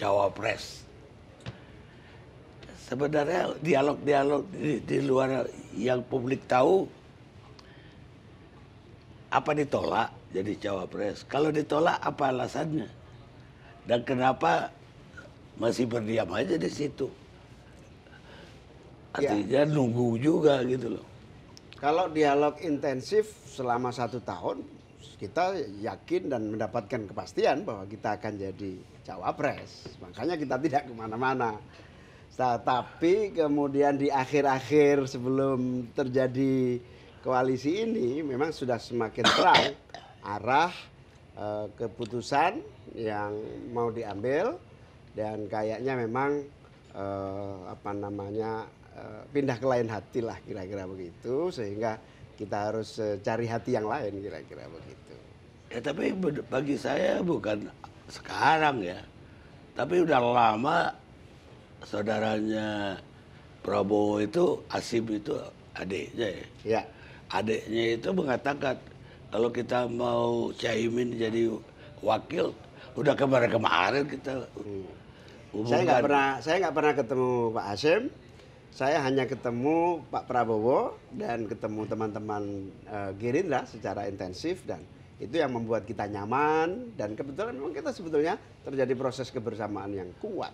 cawapres. Sebenarnya dialog-dialog di, di luar yang publik tahu apa ditolak jadi cawapres. Kalau ditolak apa alasannya? Dan kenapa masih berdiam aja di situ? Artinya ya. nunggu juga gitu loh. Kalau dialog intensif selama satu tahun, kita yakin dan mendapatkan kepastian bahwa kita akan jadi cawapres. Makanya kita tidak ke mana-mana. Tapi kemudian di akhir-akhir sebelum terjadi koalisi ini memang sudah semakin terang arah e, keputusan yang mau diambil dan kayaknya memang e, apa namanya e, pindah ke lain hati lah kira-kira begitu sehingga kita harus e, cari hati yang lain kira-kira begitu. Ya tapi bagi saya bukan sekarang ya, tapi udah lama saudaranya Prabowo itu Asim itu adiknya ya. Ya. Adiknya itu mengatakan kalau kita mau Caimin jadi wakil, udah kemarin-kemarin kita hmm. Saya nggak pernah, saya nggak pernah ketemu Pak Asim. Saya hanya ketemu Pak Prabowo dan ketemu teman-teman uh, Gerindra secara intensif dan itu yang membuat kita nyaman dan kebetulan memang kita sebetulnya terjadi proses kebersamaan yang kuat.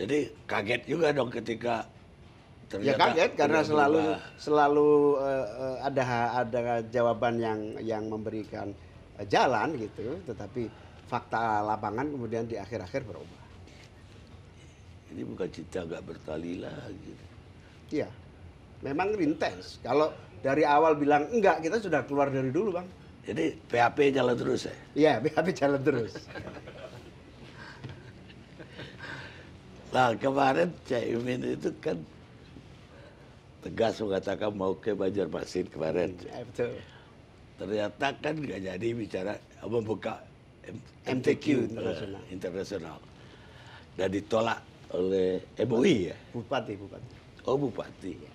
Jadi kaget juga dong ketika ya kaget karena selalu berubah. selalu uh, ada ada jawaban yang yang memberikan uh, jalan gitu, tetapi fakta lapangan kemudian di akhir-akhir berubah. Ini bukan cinta nggak bertali lagi. Iya, memang intens. Kalau dari awal bilang enggak, kita sudah keluar dari dulu bang. Jadi PHP jalan terus ya? Iya, PHP jalan terus. Nah kemarin Caimin itu kan tegas mengatakan mau ke Banjarmasin kemarin. Ya, betul. Ternyata kan nggak jadi bicara membuka MTQ internasional. Uh, internasional. Dan ditolak oleh MUI ya? Bupati, Bupati. Oh Bupati. Ya.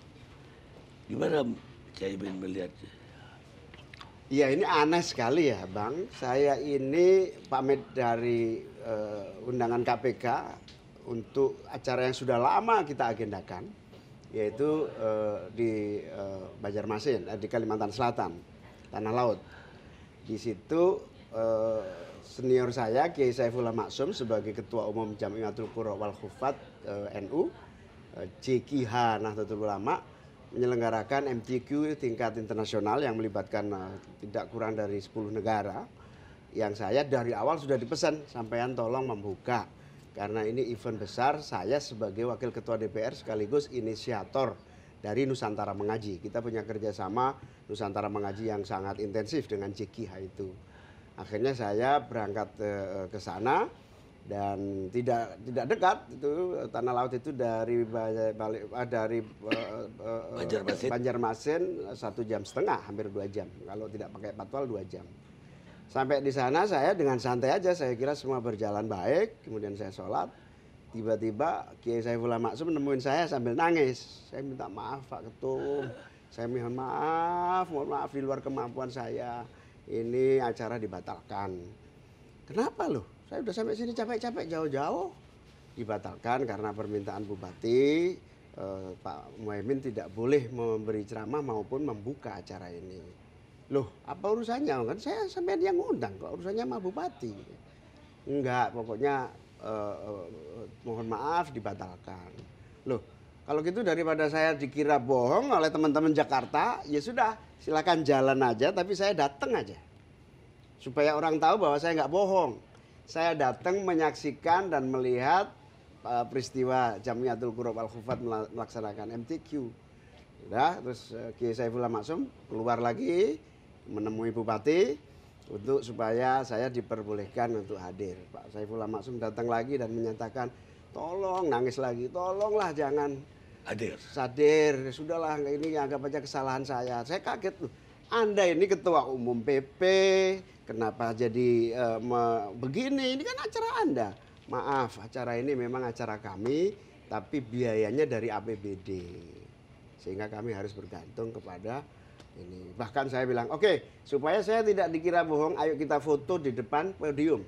Gimana Caimin melihatnya? Ya ini aneh sekali ya Bang. Saya ini pamit dari uh, undangan KPK untuk acara yang sudah lama kita agendakan yaitu uh, di uh, Banjarmasin uh, di Kalimantan Selatan tanah laut. Di situ uh, senior saya Kiai Saifullah Maksum sebagai ketua umum Jamiatul Qura wal Khufat uh, NU uh, Nahdlatul Ulama menyelenggarakan MTQ tingkat internasional yang melibatkan uh, tidak kurang dari 10 negara yang saya dari awal sudah dipesan sampean tolong membuka karena ini event besar, saya sebagai Wakil Ketua DPR sekaligus inisiator dari Nusantara Mengaji. Kita punya kerjasama Nusantara Mengaji yang sangat intensif dengan JKIH itu. Akhirnya saya berangkat eh, ke sana dan tidak tidak dekat itu tanah laut itu dari balik eh, dari Banjarmasin. Banjarmasin satu jam setengah hampir dua jam kalau tidak pakai patwal dua jam Sampai di sana saya dengan santai aja, saya kira semua berjalan baik. Kemudian saya sholat, tiba-tiba Kiai Saifullah Maksum nemuin saya sambil nangis. Saya minta maaf Pak Ketum, saya mohon maaf, mohon maaf di luar kemampuan saya. Ini acara dibatalkan. Kenapa loh? Saya udah sampai sini capek-capek jauh-jauh. Dibatalkan karena permintaan bupati, eh, Pak Muhaimin tidak boleh memberi ceramah maupun membuka acara ini. Loh, apa urusannya? Kan saya sampai yang ngundang, kok urusannya sama bupati. Enggak, pokoknya uh, mohon maaf dibatalkan. Loh, Kalau gitu daripada saya dikira bohong oleh teman-teman Jakarta, ya sudah silakan jalan aja, tapi saya datang aja. Supaya orang tahu bahwa saya nggak bohong. Saya datang menyaksikan dan melihat uh, peristiwa Jamiatul Qurab Al Khufat melaksanakan MTQ. Udah, terus uh, Kiai Saifullah Maksum keluar lagi menemui bupati untuk supaya saya diperbolehkan untuk hadir. Pak Saifullah Maksum datang lagi dan menyatakan, tolong nangis lagi, tolonglah jangan Hadir. Sadir, sudahlah ini anggap aja kesalahan saya. Saya kaget loh. Anda ini ketua umum PP, kenapa jadi uh, me, begini? Ini kan acara Anda. Maaf, acara ini memang acara kami, tapi biayanya dari APBD. Sehingga kami harus bergantung kepada ini. Bahkan saya bilang, oke, okay, supaya saya tidak dikira bohong, ayo kita foto di depan podium.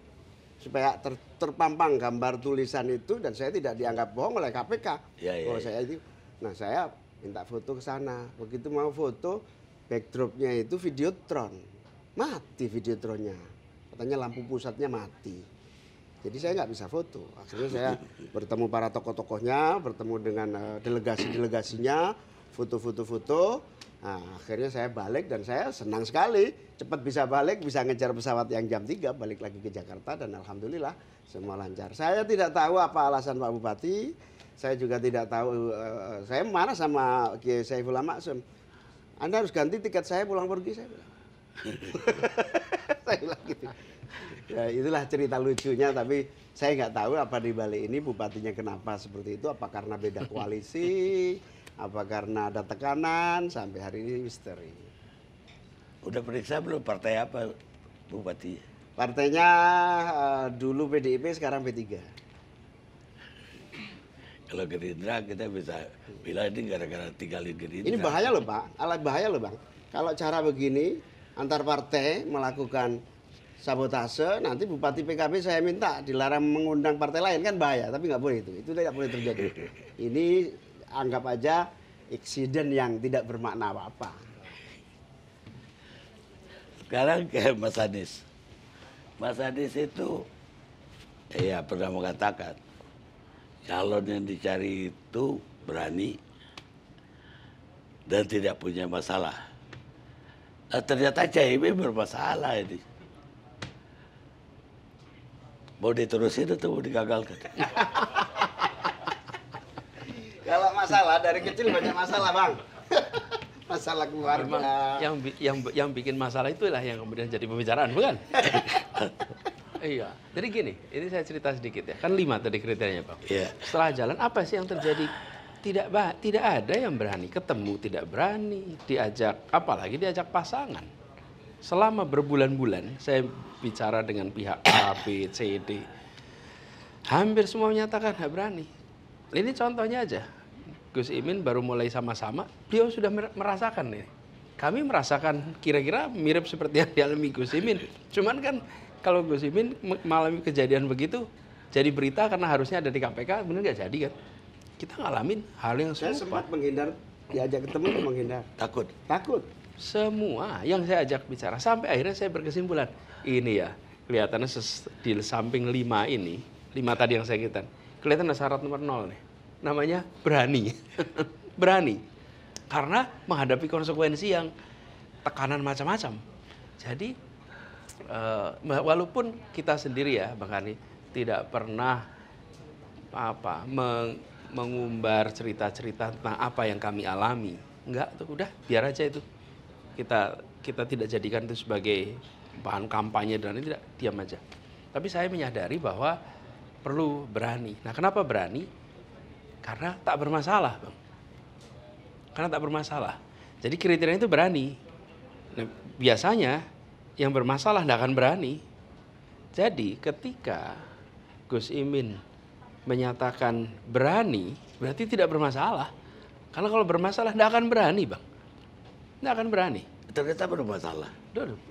Supaya ter, terpampang gambar tulisan itu dan saya tidak dianggap bohong oleh KPK. Ya, ya, ya. saya itu Nah saya minta foto ke sana. Begitu mau foto, backdropnya itu videotron. Mati videotronnya. Katanya lampu pusatnya mati. Jadi saya nggak bisa foto. Akhirnya saya <laughs> bertemu para tokoh-tokohnya, bertemu dengan uh, delegasi-delegasinya, foto-foto-foto. Nah, akhirnya saya balik dan saya senang sekali. Cepat bisa balik, bisa ngejar pesawat yang jam 3, balik lagi ke Jakarta dan Alhamdulillah semua lancar. Saya tidak tahu apa alasan Pak Bupati, saya juga tidak tahu, uh, saya marah sama Kiai Saifullah Maksum. Anda harus ganti tiket saya pulang pergi, saya bilang. <laughs> saya bilang gitu. Ya, itulah cerita lucunya, tapi saya nggak tahu apa di balik ini bupatinya kenapa seperti itu, apa karena beda koalisi, apa karena ada tekanan, sampai hari ini misteri. Udah periksa belum partai apa bupati? Partainya uh, dulu PDIP, sekarang P3. Kalau Gerindra kita bisa bilang ini gara-gara tinggalin Gerindra. Ini bahaya loh Pak, alat bahaya loh Bang. Kalau cara begini antar partai melakukan sabotase, nanti Bupati PKB saya minta dilarang mengundang partai lain kan bahaya, tapi nggak boleh itu, itu tidak boleh terjadi. Ini <laughs> anggap aja insiden yang tidak bermakna apa-apa. Sekarang ke Mas Anies. Mas Anies itu ya pernah mengatakan calon yang dicari itu berani dan tidak punya masalah. Nah, ternyata CIB bermasalah ini. Mau diterusin atau mau digagalkan? <laughs> Kalau masalah dari kecil banyak masalah Bang. <laughs> masalah Memang keluarga. yang bi- yang yang bikin masalah itulah yang kemudian jadi pembicaraan, bukan? <laughs> iya. Jadi gini, ini saya cerita sedikit ya. Kan lima tadi kriterianya, Pak. Iya. Setelah jalan apa sih yang terjadi? Tidak ba- tidak ada yang berani ketemu, tidak berani diajak, apalagi diajak pasangan. Selama berbulan-bulan saya bicara dengan pihak A, B, C, D. Hampir semua menyatakan nggak berani. Ini contohnya aja. Gus Imin baru mulai sama-sama, beliau sudah mer- merasakan nih. Kami merasakan kira-kira mirip seperti yang dialami Gus Imin. Cuman kan kalau Gus Imin me- mengalami kejadian begitu, jadi berita karena harusnya ada di KPK, benar nggak jadi kan? Kita ngalamin hal yang Saya serupa. sempat menghindar, diajak ketemu menghindar. Takut. Takut. Semua yang saya ajak bicara sampai akhirnya saya berkesimpulan ini ya kelihatannya di samping lima ini lima tadi yang saya katakan kelihatan ada syarat nomor nol nih. Namanya berani. <laughs> Berani. Karena menghadapi konsekuensi yang tekanan macam-macam. Jadi eh, walaupun kita sendiri ya bang Hani tidak pernah apa meng- mengumbar cerita-cerita tentang apa yang kami alami. Enggak tuh udah biar aja itu. Kita kita tidak jadikan itu sebagai bahan kampanye dan ini tidak diam aja. Tapi saya menyadari bahwa perlu berani nah kenapa berani karena tak bermasalah bang karena tak bermasalah jadi kriteria itu berani nah, biasanya yang bermasalah tidak akan berani jadi ketika Gus Imin menyatakan berani, berarti tidak bermasalah. Karena kalau bermasalah tidak akan berani, Bang. Tidak akan berani. Ternyata bermasalah.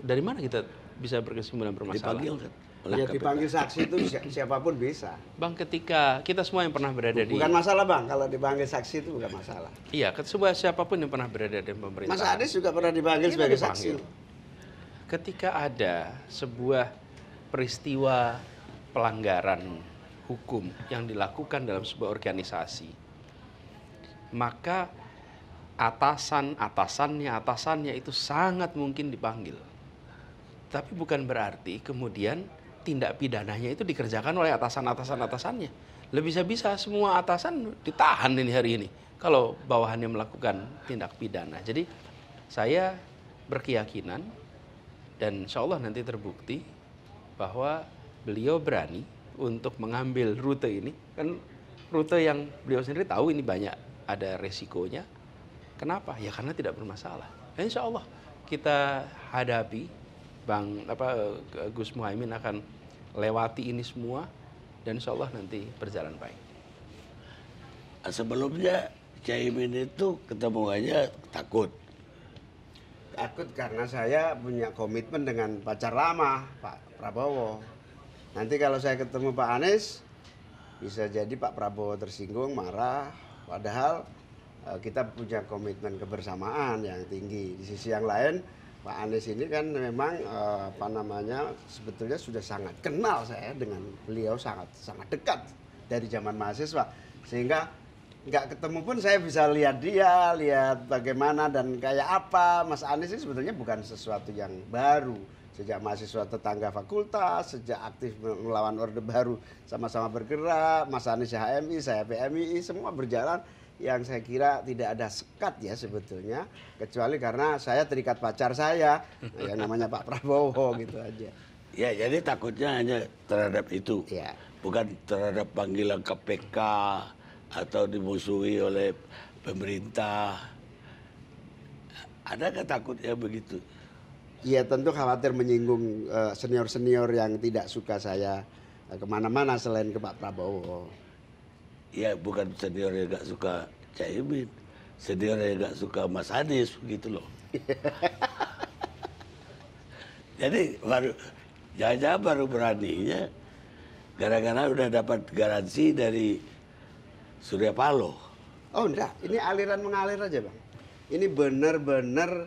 Dari mana kita bisa berkesimpulan bermasalah? Dipanggil kan? Oleh Ya KPK. dipanggil saksi itu si- siapa pun bisa. Bang, ketika kita semua yang pernah berada di... Bukan masalah bang, kalau dipanggil saksi itu bukan masalah. Iya, ke- semua siapa pun yang pernah berada di Mas pemerintahan. Anies juga pernah dipanggil Kita sebagai dipanggil. saksi. Ketika ada sebuah peristiwa pelanggaran hukum yang dilakukan dalam sebuah organisasi, maka atasan, atasannya, atasannya itu sangat mungkin dipanggil. Tapi bukan berarti kemudian tindak pidananya itu dikerjakan oleh atasan-atasan atasannya. Lebih bisa-bisa semua atasan ditahan ini hari ini kalau bawahannya melakukan tindak pidana. Jadi saya berkeyakinan dan insya Allah nanti terbukti bahwa beliau berani untuk mengambil rute ini kan rute yang beliau sendiri tahu ini banyak ada resikonya kenapa ya karena tidak bermasalah dan insya Allah kita hadapi bang apa Gus Muhaimin akan lewati ini semua dan insya Allah nanti berjalan baik. Sebelumnya Caimin itu ketemu aja takut. Takut karena saya punya komitmen dengan pacar lama Pak Prabowo. Nanti kalau saya ketemu Pak Anies bisa jadi Pak Prabowo tersinggung marah. Padahal eh, kita punya komitmen kebersamaan yang tinggi. Di sisi yang lain Pak Anies ini kan memang eh, apa namanya sebetulnya sudah sangat kenal saya dengan beliau sangat sangat dekat dari zaman mahasiswa sehingga nggak ketemu pun saya bisa lihat dia, lihat bagaimana dan kayak apa. Mas Anies ini sebetulnya bukan sesuatu yang baru. Sejak mahasiswa tetangga fakultas, sejak aktif melawan Orde Baru sama-sama bergerak, Mas Anies HMI, saya PMI, semua berjalan yang saya kira tidak ada sekat ya sebetulnya kecuali karena saya terikat pacar saya <laughs> yang namanya Pak Prabowo gitu aja. Ya, jadi takutnya hanya terhadap itu. Ya. Bukan terhadap panggilan KPK atau dimusuhi oleh pemerintah. Ada takutnya begitu? Ya tentu khawatir menyinggung eh, senior-senior yang tidak suka saya eh, ke mana-mana selain ke Pak Prabowo. Ya bukan senior yang gak suka Caimin, senior yang gak suka Mas Anies begitu loh. <laughs> Jadi baru jangan-jangan baru beraninya gara-gara udah dapat garansi dari Surya Paloh. Oh enggak, ini aliran mengalir aja bang. Ini benar-benar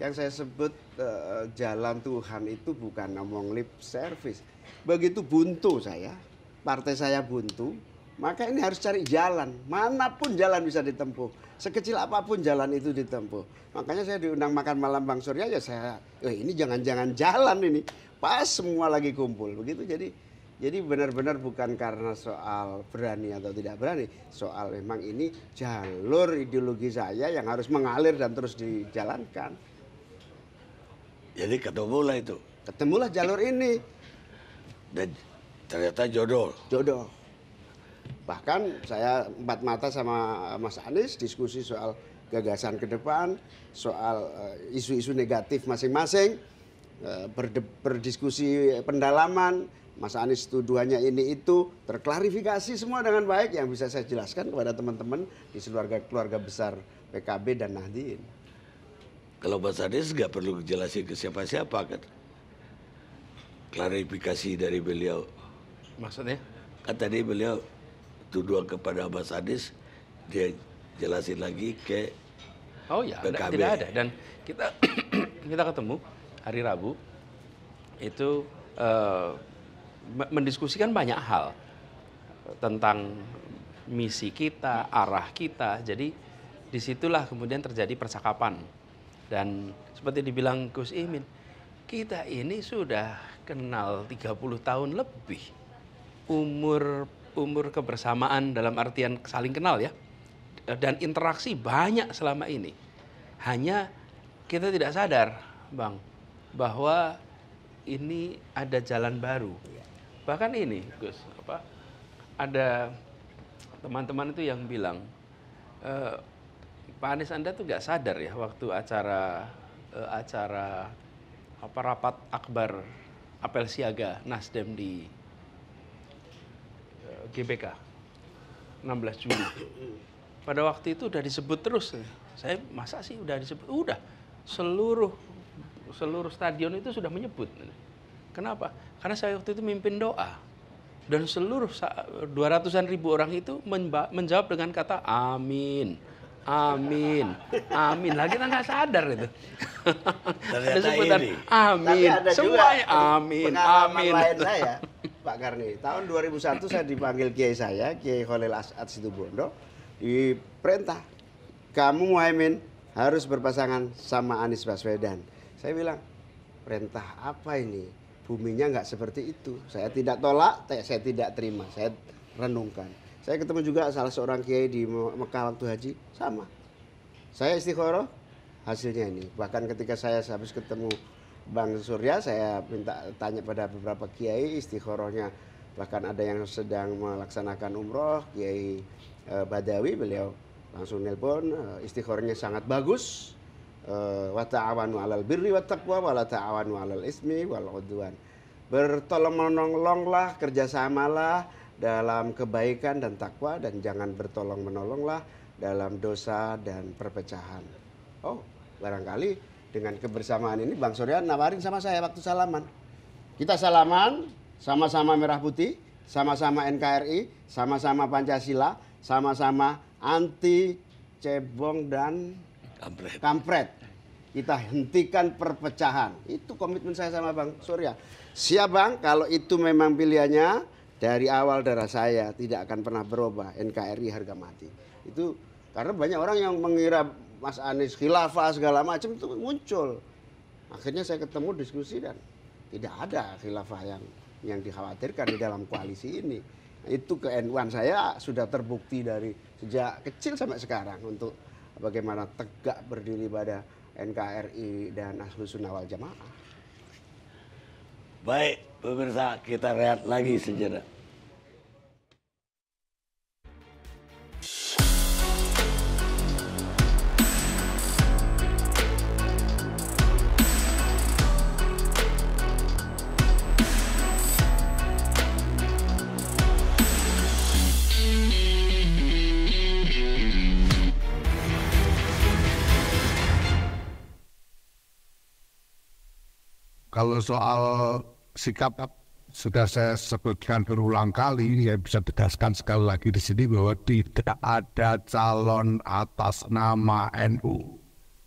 yang saya sebut eh, jalan Tuhan itu bukan ngomong lip service. Begitu buntu saya, partai saya buntu, maka ini harus cari jalan. Mana pun jalan bisa ditempuh. Sekecil apa pun jalan itu ditempuh. Makanya saya diundang makan malam Bang Surya ya saya, eh, ini jangan-jangan jalan ini. Pas semua lagi kumpul. Begitu jadi jadi benar-benar bukan karena soal berani atau tidak berani, soal memang ini jalur ideologi saya yang harus mengalir dan terus dijalankan. Jadi ketemulah itu Ketemulah jalur ini, dan ternyata jodoh. jodoh. Bahkan saya empat mata sama Mas Anies diskusi soal gagasan ke depan, soal eh, isu-isu negatif masing-masing, eh, berdiskusi pendalaman, Mas Anies tuduhannya ini itu terklarifikasi semua dengan baik yang bisa saya jelaskan kepada teman-teman di keluarga keluarga besar PKB dan Nahdien. Kalau Mas Anies nggak perlu jelasin ke siapa-siapa kan. Klarifikasi dari beliau. maksudnya Kan tadi beliau tuduhan kepada Mas Anies, dia jelasin lagi ke Oh ya, ada- tidak ada. Dan kita <clears throat> kita ketemu hari Rabu itu me- mendiskusikan banyak hal tentang misi kita, arah kita. Jadi di situlah kemudian terjadi percakapan. Dan seperti dibilang Gus Imin, kita ini sudah kenal 30 tahun lebih. Umur umur kebersamaan dalam artian saling kenal ya dan interaksi banyak selama ini. Hanya kita tidak sadar, Bang, bahwa ini ada jalan baru. Bahkan ini, Gus, apa? Ada teman-teman itu yang bilang, "Eh, Pak Anies Anda tuh nggak sadar ya waktu acara eh, acara apa rapat akbar apel siaga Nasdem di GBK 16 Juli. Pada waktu itu udah disebut terus. Saya masa sih udah disebut? Udah. Seluruh seluruh stadion itu sudah menyebut. Kenapa? Karena saya waktu itu mimpin doa. Dan seluruh sa- 200-an ribu orang itu menjawab dengan kata amin. Amin. Amin. Lagi kita nggak sadar itu. Ternyata Ada sebutan ini. amin. Tapi ada juga Semuanya amin. Amin. lain saya, Pak Karni. Tahun 2001 saya dipanggil kiai saya, Kiai Khalil As'ad Situbondo, di perintah kamu Muhaimin harus berpasangan sama Anies Baswedan. Saya bilang, perintah apa ini? Buminya nggak seperti itu. Saya tidak tolak, saya tidak terima. Saya renungkan. Saya ketemu juga salah seorang kiai di Mekah waktu haji, sama. Saya istikharah, hasilnya ini. Bahkan ketika saya habis ketemu Bang Surya, saya minta tanya pada beberapa kiai istikharahnya. Bahkan ada yang sedang melaksanakan umroh, Kiai e, Badawi, beliau langsung nelpon, e, istikharahnya sangat bagus. E, wa ta'awanu 'alal birri wat taqwa wa la ta'awanu 'alal ismi wal 'udwan. Bertolong menolonglah, kerjasamalah dalam kebaikan dan takwa dan jangan bertolong menolonglah dalam dosa dan perpecahan. Oh, barangkali dengan kebersamaan ini Bang Surya nawarin sama saya waktu salaman. Kita salaman, sama-sama merah putih, sama-sama NKRI, sama-sama Pancasila, sama-sama anti cebong dan Kampret. kampret. Kita hentikan perpecahan. Itu komitmen saya sama Bang Surya. Siap Bang, kalau itu memang pilihannya dari awal darah saya tidak akan pernah berubah NKRI harga mati. Itu karena banyak orang yang mengira Mas Anies khilafah segala macam itu muncul. Akhirnya saya ketemu diskusi dan tidak ada khilafah yang yang dikhawatirkan di dalam koalisi ini. Itu ke saya sudah terbukti dari sejak kecil sampai sekarang untuk bagaimana tegak berdiri pada NKRI dan Ahlus Sunnah wal Jamaah. Baik, pemirsa, kita rehat lagi sejenak. Kalau soal sikap sudah saya sebutkan berulang kali, saya bisa tegaskan sekali lagi di sini bahwa tidak ada calon atas nama NU.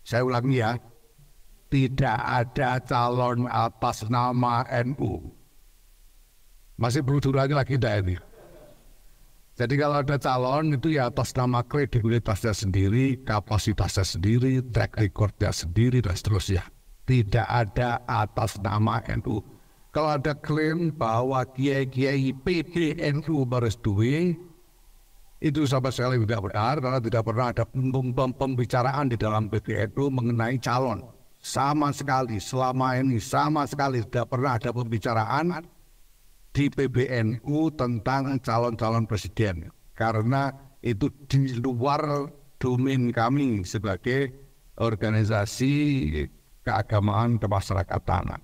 Saya ulangi ya, tidak ada calon atas nama NU. Masih perlu diulangi lagi tidak ini? Jadi kalau ada calon itu ya atas nama kredibilitasnya sendiri, kapasitasnya sendiri, track recordnya sendiri, dan seterusnya tidak ada atas nama NU. Kalau ada klaim bahwa kiai-kiai PBNU merestui, itu sama sekali tidak benar karena tidak pernah ada pembicaraan di dalam PBNU mengenai calon. Sama sekali selama ini sama sekali tidak pernah ada pembicaraan di PBNU tentang calon-calon presiden karena itu di luar domain kami sebagai organisasi keagamaan kemasyarakatan.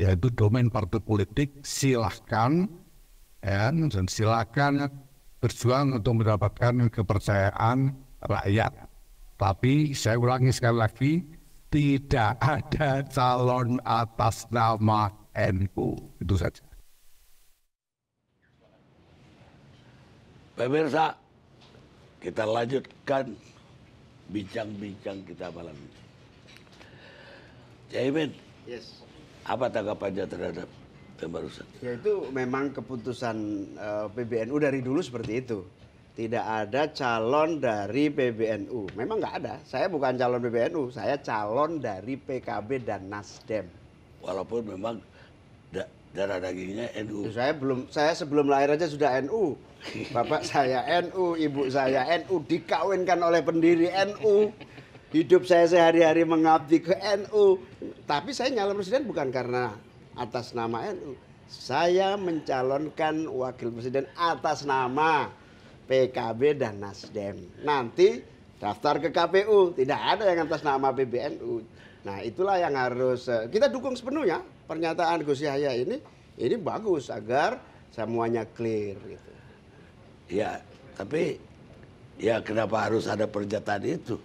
Yaitu domain partai politik silahkan ya, dan silahkan berjuang untuk mendapatkan kepercayaan rakyat. Tapi saya ulangi sekali lagi tidak ada calon atas nama NU itu saja. Pemirsa, kita lanjutkan bincang-bincang kita malam ini. Caimin, Yes. apa tanggapannya terhadap yang barusan? Ya itu memang keputusan eh, PBNU dari dulu seperti itu. Tidak ada calon dari PBNU. Memang nggak ada. Saya bukan calon PBNU, saya calon dari PKB dan Nasdem. Walaupun memang da darah dagingnya NU. Saya belum, saya sebelum lahir aja sudah NU. Bapak saya NU, ibu saya NU, dikawinkan oleh pendiri NU. Hidup saya sehari-hari mengabdi ke NU. Tapi saya nyalon presiden bukan karena atas nama NU. Saya mencalonkan wakil presiden atas nama PKB dan Nasdem. Nanti daftar ke KPU, tidak ada yang atas nama PBNU. Nah itulah yang harus eh, kita dukung sepenuhnya pernyataan Gus Yahya ini. Ini bagus agar semuanya clear gitu. Ya, tapi ya kenapa harus ada pernyataan itu?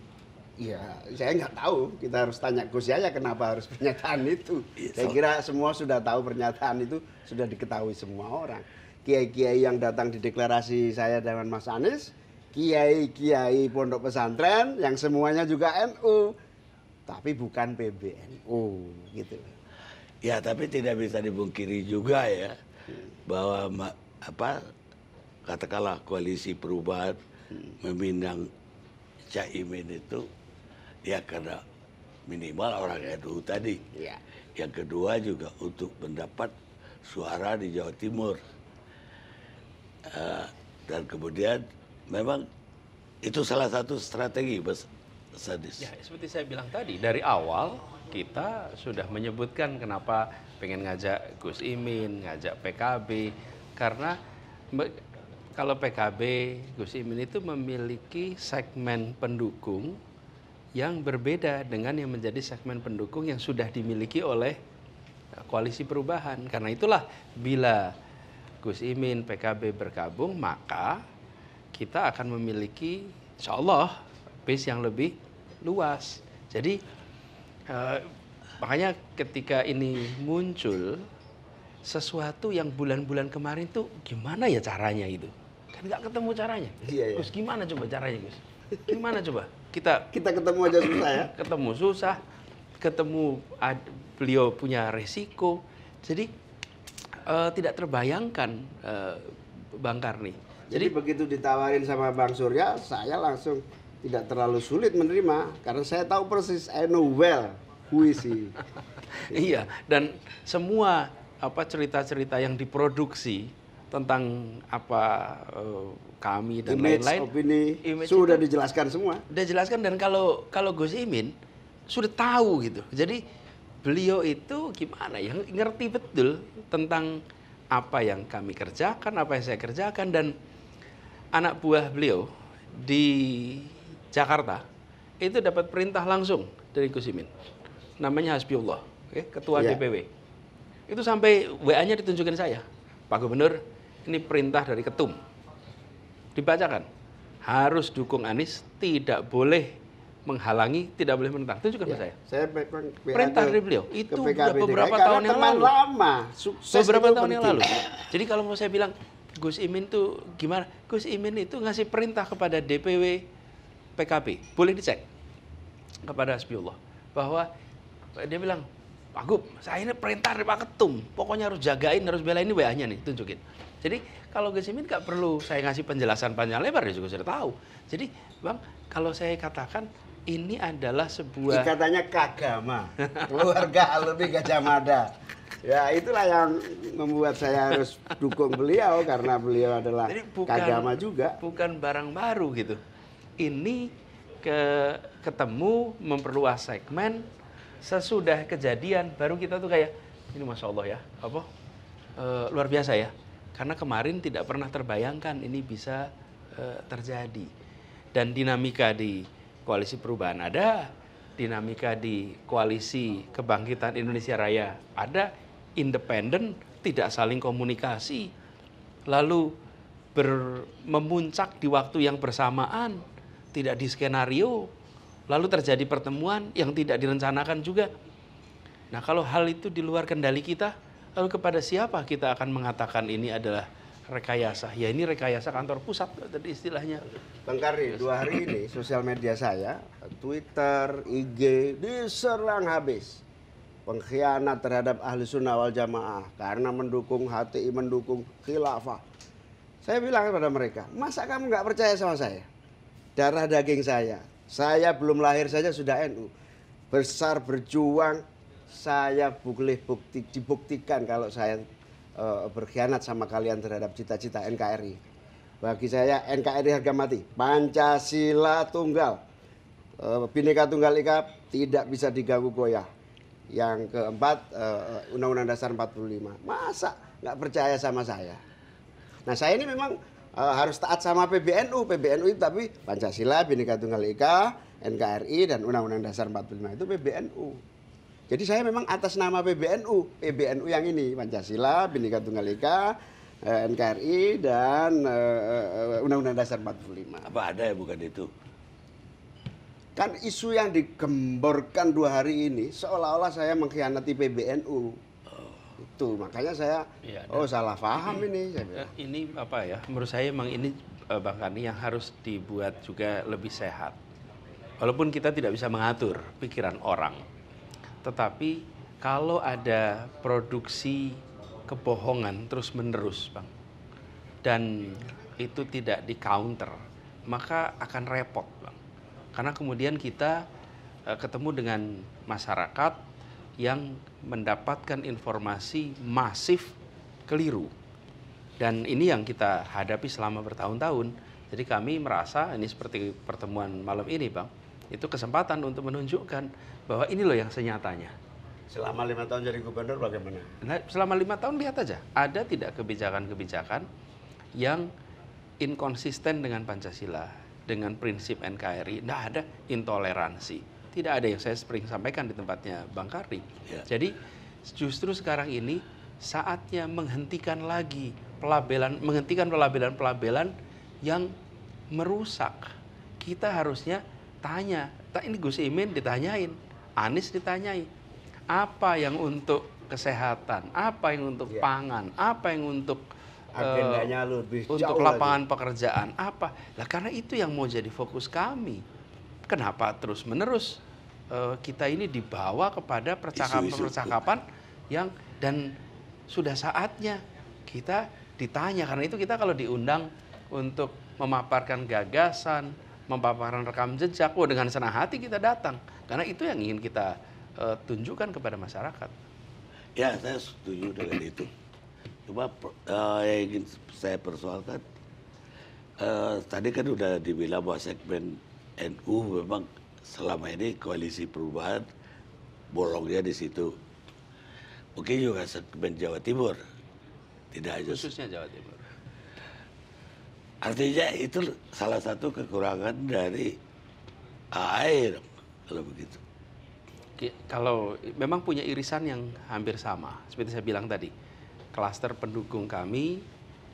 Iya, saya nggak tahu. Kita harus tanya Gus Yahya kenapa harus <laughs> pernyataan itu. Iya, Saya kira semua sudah tahu pernyataan itu sudah diketahui semua orang. Kiai-kiai yang datang di deklarasi saya dengan Mas Anies, kiai-kiai pondok pesantren yang semuanya juga NU, tapi bukan PBNU gitu. Ya, tapi tidak bisa dibungkiri juga ya bahwa ma- apa katakanlah koalisi perubahan meminang Caimin itu ya karena minimal orang NU tadi. Ya. Yang kedua juga untuk mendapat suara di Jawa Timur. Eh, dan kemudian memang itu salah satu strategi Mas Sadis. Ya, seperti saya bilang tadi, dari awal kita sudah menyebutkan kenapa pengen ngajak Gus Imin, ngajak PKB, karena kalau PKB, Gus Imin itu memiliki segmen pendukung yang berbeda dengan yang menjadi segmen pendukung yang sudah dimiliki oleh eh, koalisi perubahan. Karena itulah bila Gus Imin, PKB bergabung, maka kita akan memiliki insya Allah base yang lebih luas. Jadi eh, makanya ketika ini muncul sesuatu yang bulan-bulan kemarin tuh gimana ya caranya itu? Kan nggak ketemu caranya. Iya, iya. Gus gimana coba caranya Gus? Gimana coba? Kita Kita ketemu aja susah ya. <clears throat> ketemu susah, ketemu ad- beliau punya resiko. Jadi eh, tidak terbayangkan eh, Bang Karni. Jadi begitu ditawarin sama Bang Surya, saya langsung tidak terlalu sulit menerima karena saya tahu persis I know well who is he. <laughs> iya, dan semua apa cerita-cerita yang diproduksi tentang apa eh, kami dan lain-lain opini image sudah itu dijelaskan semua. udah jelaskan dan kalau kalau Gus Imin sudah tahu gitu. Jadi beliau itu gimana ya ngerti betul tentang apa yang kami kerjakan, apa yang saya kerjakan dan anak buah beliau di Jakarta itu dapat perintah langsung dari Gus Imin. Namanya Hasbiullah, ketua Iya. DPW. Itu sampai WA-nya ditunjukin saya. Pak Gubernur, ini perintah dari ketum. Dibacakan. Harus dukung Anies, tidak boleh menghalangi, tidak boleh menentang. Tunjukkan ke saya. Saya memang WA Perintah dari beliau. Itu PKB udah beberapa DKI, tahun yang lalu. lama. Sukses beberapa itu tahun yang penting. lalu. Jadi kalau mau saya bilang Gus Imin tuh gimana? Gus Imin itu ngasih perintah kepada DPW PKB. Boleh dicek kepada Hasbiullah bahwa dia bilang Pak Gub, saya ini perintah dari Pak Ketum. Pokoknya harus jagain, harus belain ini WA-nya nih, tunjukin. Jadi kalau Gus Imin nggak perlu saya ngasih penjelasan panjang lebar, dia juga sudah tahu. Jadi Bang, kalau saya katakan ini adalah sebuah Ikatannya kagama, keluarga alumni Gajah Mada. Ya itulah yang membuat saya harus dukung beliau karena beliau adalah Jadi bukan kagama juga. bukan barang baru gitu. Ini ke ketemu memperluas segmen sesudah kejadian baru kita tuh kayak ini masya Allah ya apa eh, luar biasa ya karena kemarin tidak pernah terbayangkan ini bisa eh, terjadi dan dinamika di koalisi perubahan ada dinamika di koalisi kebangkitan Indonesia Raya ada independen tidak saling komunikasi lalu ber, memuncak di waktu yang bersamaan, tidak di skenario, lalu terjadi pertemuan yang tidak direncanakan juga. Nah, kalau hal itu di luar kendali kita, lalu kepada siapa kita akan mengatakan ini adalah rekayasa? Ya ini rekayasa kantor pusat tadi istilahnya. Bang Karni, dua hari ini sosial media saya, Twitter, IG, diserang habis. Pengkhianat terhadap ahli sunnah wal jamaah karena mendukung HTI, mendukung khilafah. Saya bilang kepada mereka, masa kamu nggak percaya sama saya? Darah daging saya, saya belum lahir saja sudah NU. Besar berjuang, saya boleh bukti, dibuktikan kalau saya eh, berkhianat sama kalian terhadap cita-cita NKRI. Bagi saya NKRI harga mati, Pancasila tunggal, Eh, Bhinneka Tunggal Ika tidak bisa diganggu goyah. Yang keempat eh, Undang-Undang Dasar 45. Masa nggak percaya sama saya? Nah saya ini memang harus taat sama PBNU. PBNU itu tapi Pancasila, Bhinneka Tunggal Ika, NKRI dan Undang-Undang Dasar 45 itu PBNU. Jadi saya memang atas nama PBNU, PBNU yang ini Pancasila, Bhinneka Tunggal Ika, eh, NKRI dan eh, eh, Undang-Undang Dasar 45. Apa ada ya bukan itu? Kan isu yang digemborkan dua hari ini seolah-olah saya mengkhianati PBNU. Itu makanya saya Iya, oh salah paham ini saya bilang. Eh, Ini apa ya? Menurut saya memang ini Bang Kani yang harus dibuat juga lebih sehat. Walaupun kita tidak bisa mengatur pikiran orang, tetapi kalau ada produksi kebohongan terus-menerus, Bang, dan itu tidak di counter, maka akan repot, Bang. Karena kemudian kita eh, ketemu dengan masyarakat yang mendapatkan informasi masif keliru. Dan ini yang kita hadapi selama bertahun-tahun. Jadi kami merasa ini seperti pertemuan malam ini, Bang. Itu kesempatan untuk menunjukkan bahwa ini loh yang senyatanya. Selama lima tahun jadi gubernur bagaimana? Nah, selama lima tahun lihat aja, ada tidak kebijakan-kebijakan yang inkonsisten dengan Pancasila, dengan prinsip NKRI, tidak ada intoleransi, tidak ada yang saya sering sampaikan di tempatnya Bang Kardi. Ya. Jadi justru sekarang ini saatnya menghentikan lagi pelabelan, menghentikan pelabelan-pelabelan yang merusak. Kita harusnya tanya, tak ini Gus Imin ditanyain, Anies ditanyai, apa yang untuk kesehatan, apa yang untuk Ya. pangan, apa yang untuk eh, Agendanya lebih untuk lapangan pekerjaan? Apa? Lah karena itu yang mau jadi fokus kami. Kenapa terus menerus eh, kita ini dibawa kepada percakapan-percakapan yang dan sudah saatnya kita ditanya. Karena itu kita kalau diundang untuk memaparkan gagasan, memaparkan rekam jejak, oh dengan senang hati kita datang karena itu yang ingin kita eh, tunjukkan kepada masyarakat. Ya, saya setuju dengan itu. Cuma eh, yang ingin saya persoalkan, eh, tadi kan udah dibilang bahwa segmen NU memang selama ini koalisi perubahan bolongnya di situ. Mungkin juga segmen Jawa Timur, tidak aja. Khususnya Jawa Timur. Artinya itu salah satu kekurangan dari air kalau begitu. Kalau memang punya irisan yang hampir sama, seperti saya bilang tadi, klaster pendukung kami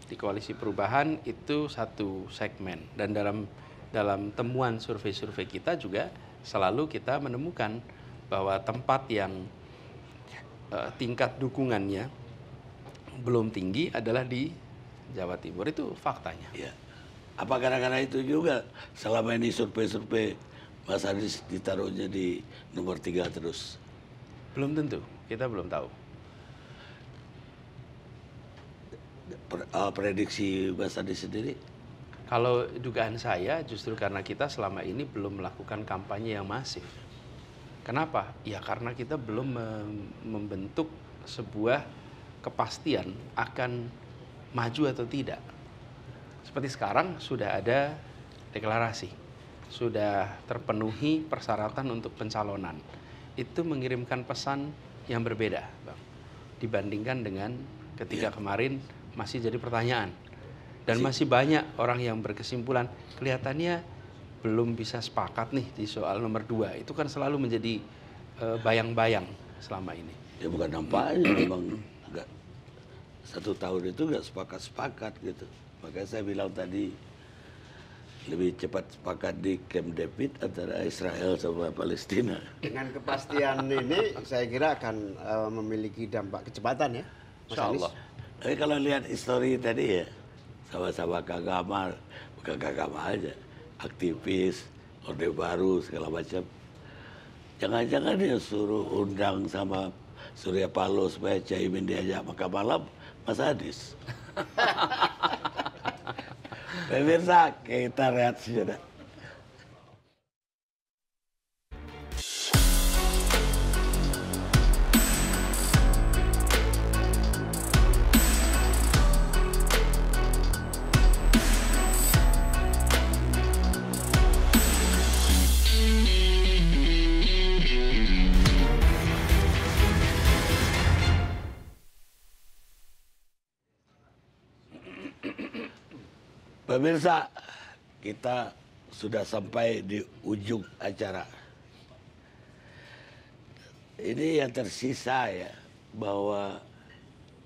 di koalisi perubahan itu satu segmen dan dalam dalam temuan survei-survei kita juga selalu kita menemukan bahwa tempat yang eh, tingkat dukungannya belum tinggi adalah di Jawa Timur itu faktanya. Ya. Apa gara-gara itu juga selama ini survei-survei Mas Anies ditaruhnya di nomor tiga terus. Belum tentu, kita belum tahu. Eh, prediksi Mas Anies sendiri? Kalau dugaan saya justru karena kita selama ini belum melakukan kampanye yang masif. Kenapa? Ya karena kita belum mem- membentuk sebuah kepastian akan maju atau tidak. Seperti sekarang sudah ada deklarasi, sudah terpenuhi persyaratan untuk pencalonan. Itu mengirimkan pesan yang berbeda, Bang, dibandingkan dengan ketika kemarin masih jadi pertanyaan. Dan masih banyak orang yang berkesimpulan kelihatannya belum bisa sepakat nih di soal nomor dua. Itu kan selalu menjadi eh, bayang-bayang selama ini. Ya bukan nampaknya memang nggak satu tahun itu nggak sepakat-sepakat gitu. Makanya saya bilang tadi lebih cepat sepakat di Camp David antara Israel sama Palestina. Dengan kepastian ini saya kira akan eh, memiliki dampak kecepatan ya. Mas Insya. Tapi kalau lihat histori tadi ya, sama-sama kagama, bukan kagama aja, aktivis, orde baru segala macam. Jangan-jangan dia suruh undang sama Surya Paloh supaya Caimin diajak makan malam, Mas Adis. Pemirsa, kita lihat sejenak. Pemirsa, kita sudah sampai di ujung acara. Ini yang tersisa ya, bahwa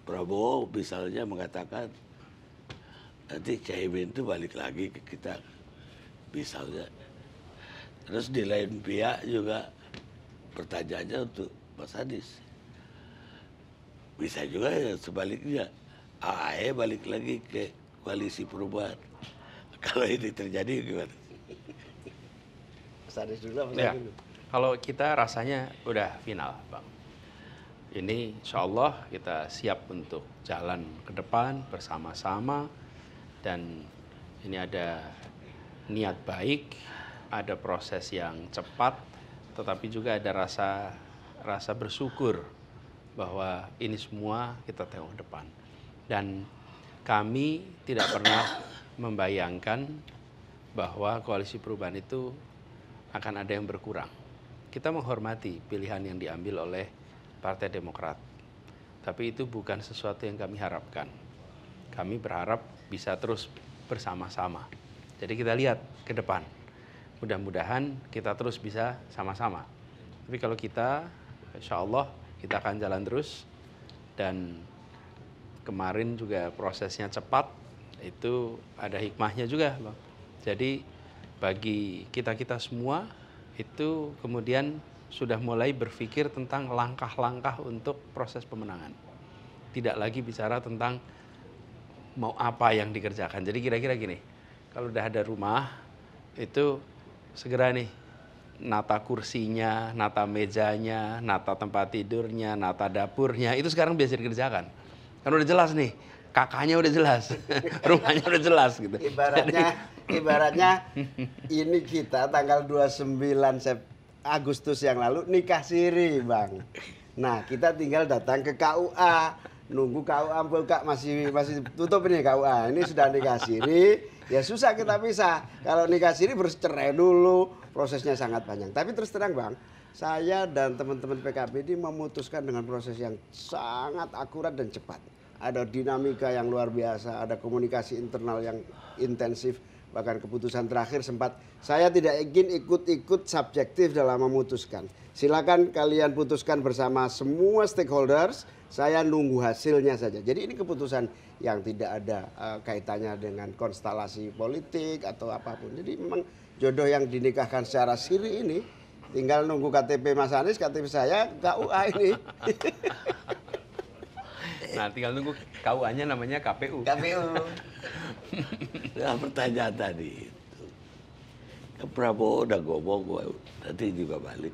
Prabowo misalnya mengatakan nanti Caimin itu balik lagi ke kita, misalnya. Terus di lain pihak juga pertanyaannya untuk Mas Anies. Bisa juga ya sebaliknya. AAE balik lagi ke koalisi perubahan. Kalau ini terjadi gimana? Mas Anies dulu, Mas Ya, dulu. kalau kita rasanya udah final, Bang. Ini insya Allah kita siap untuk jalan ke depan bersama-sama dan ini ada niat baik ada proses yang cepat, tetapi juga ada rasa rasa bersyukur bahwa ini semua kita tengok depan. Dan kami tidak pernah membayangkan bahwa koalisi perubahan itu akan ada yang berkurang. Kita menghormati pilihan yang diambil oleh Partai Demokrat. Tapi itu bukan sesuatu yang kami harapkan. Kami berharap bisa terus bersama-sama. Jadi kita lihat ke depan. Mudah-mudahan kita terus bisa sama-sama. Tapi kalau kita, insya Allah kita akan jalan terus. Dan kemarin juga prosesnya cepat, itu ada hikmahnya juga. Bang. Jadi bagi kita-kita semua itu kemudian sudah mulai berpikir tentang langkah-langkah untuk proses pemenangan. Tidak lagi bicara tentang mau apa yang dikerjakan. Jadi kira-kira gini, kalau udah ada rumah itu segera nih nata kursinya, nata mejanya, nata tempat tidurnya, nata dapurnya itu sekarang biasa dikerjakan. Kan udah jelas nih, kakaknya udah jelas, <laughs> rumahnya udah jelas gitu. Ibaratnya ibaratnya <laughs> ini kita tanggal 29 September Agustus yang lalu nikah siri bang. Nah kita tinggal datang ke KUA nunggu KUA buka masih masih tutup ini KUA ini sudah nikah siri. Ya susah kita bisa kalau nikah siri bercerai dulu. Prosesnya sangat panjang. Tapi terus terang bang saya dan teman-teman PKB ini memutuskan dengan proses yang sangat akurat dan cepat ada dinamika yang luar biasa ada komunikasi internal yang intensif bahkan keputusan terakhir sempat saya tidak ingin ikut-ikut subjektif dalam memutuskan. Silakan kalian putuskan bersama semua stakeholders. Saya nunggu hasilnya saja. Jadi ini keputusan yang tidak ada uh, kaitannya dengan konstelasi politik atau apa pun. Jadi memang jodoh yang dinikahkan secara siri ini tinggal nunggu KTP Mas Anies, KTP saya, KUA ini. <laughs> Nah, tinggal nunggu KUA-nya namanya KPU. KPU. <laughs> Nah, pertanyaan tadi itu. Ke Prabowo udah ngomong, gua nanti juga balik.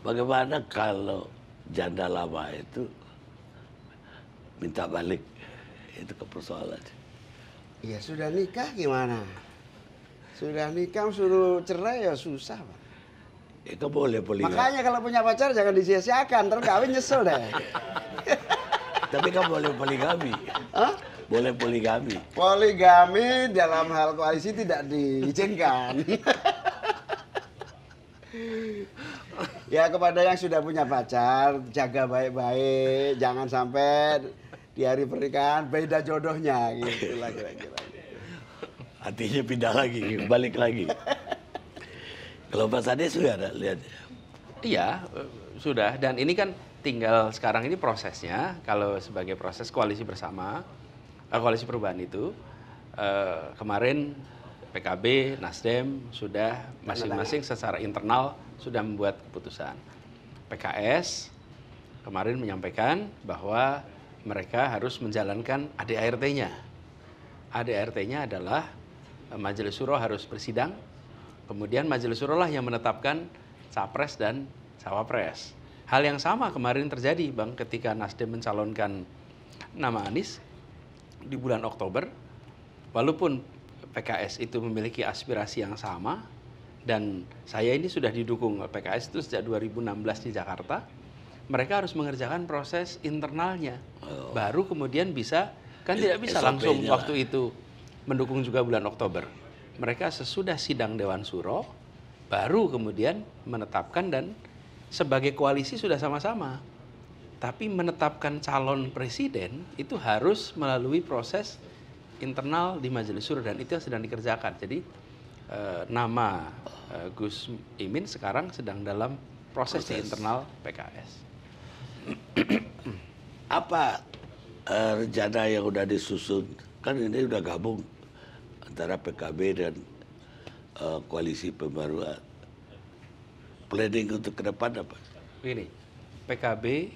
Bagaimana kalau janda lama itu minta balik? Itu ke persoalan. Ya sudah nikah gimana? Sudah nikah suruh cerai ya susah, Pak. Itu boleh poligami. Makanya kalau punya pacar jangan disia-siakan, terus kawin nyesel deh. <laughs> Tapi kan boleh poligami. Hah? Boleh poligami. Poligami dalam hal koalisi tidak diizinkan. <laughs> ya kepada yang sudah punya pacar, jaga baik-baik, jangan sampai di hari pernikahan beda jodohnya gitu lah kira-kira. Hatinya pindah lagi, balik lagi. Kalau Mas Anies sudah ada lihat. Iya, sudah. Dan ini kan tinggal sekarang ini prosesnya. Kalau sebagai proses koalisi bersama, eh, koalisi perubahan itu eh, kemarin PKB, Nasdem sudah masing-masing secara internal sudah membuat keputusan. PKS kemarin menyampaikan bahwa mereka harus menjalankan ADART-nya. ADART-nya adalah eh, Majelis Suro harus bersidang, kemudian Majelis Suro lah yang menetapkan capres dan cawapres. Hal yang sama kemarin terjadi, Bang, ketika Nasdem mencalonkan nama Anies di bulan Oktober, walaupun PKS itu memiliki aspirasi yang sama, dan saya ini sudah didukung PKS itu sejak 2016 di Jakarta, mereka harus mengerjakan proses internalnya. Baru kemudian bisa, kan tidak bisa langsung waktu itu mendukung juga bulan Oktober. Mereka sesudah sidang Dewan Suro, baru kemudian menetapkan dan sebagai koalisi sudah sama-sama. Tapi menetapkan calon presiden itu harus melalui proses internal di Majelis Suro dan itu yang sedang dikerjakan. Jadi eh, nama eh, Gus Imin sekarang sedang dalam proses, di internal PKS. <clears throat> Apa eh, rencana yang udah disusun? Kan ini udah gabung antara PKB dan koalisi pembaruan. Planning untuk ke depan apa? Begini, PKB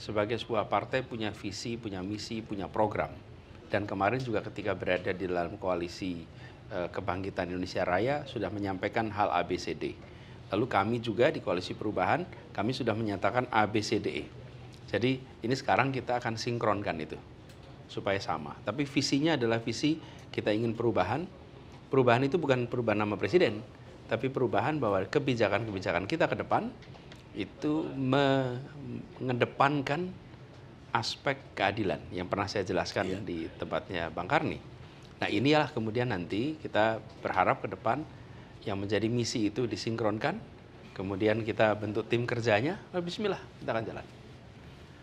sebagai sebuah partai punya visi, punya misi, punya program. Dan kemarin juga ketika berada di dalam koalisi eh, kebangkitan Indonesia Raya sudah menyampaikan hal ABCD. Lalu kami juga di koalisi perubahan, kami sudah menyatakan ABCDE. Jadi ini sekarang kita akan sinkronkan itu supaya sama. Tapi visinya adalah visi kita ingin perubahan. Perubahan itu bukan perubahan nama presiden, tapi perubahan bahwa kebijakan-kebijakan kita ke depan itu mengedepankan aspek keadilan yang pernah saya jelaskan Iya. di tempatnya Bang Karni. Nah inilah kemudian nanti kita berharap ke depan yang menjadi misi itu disinkronkan, kemudian kita bentuk tim kerjanya, oh, Bismillah kita akan jalan.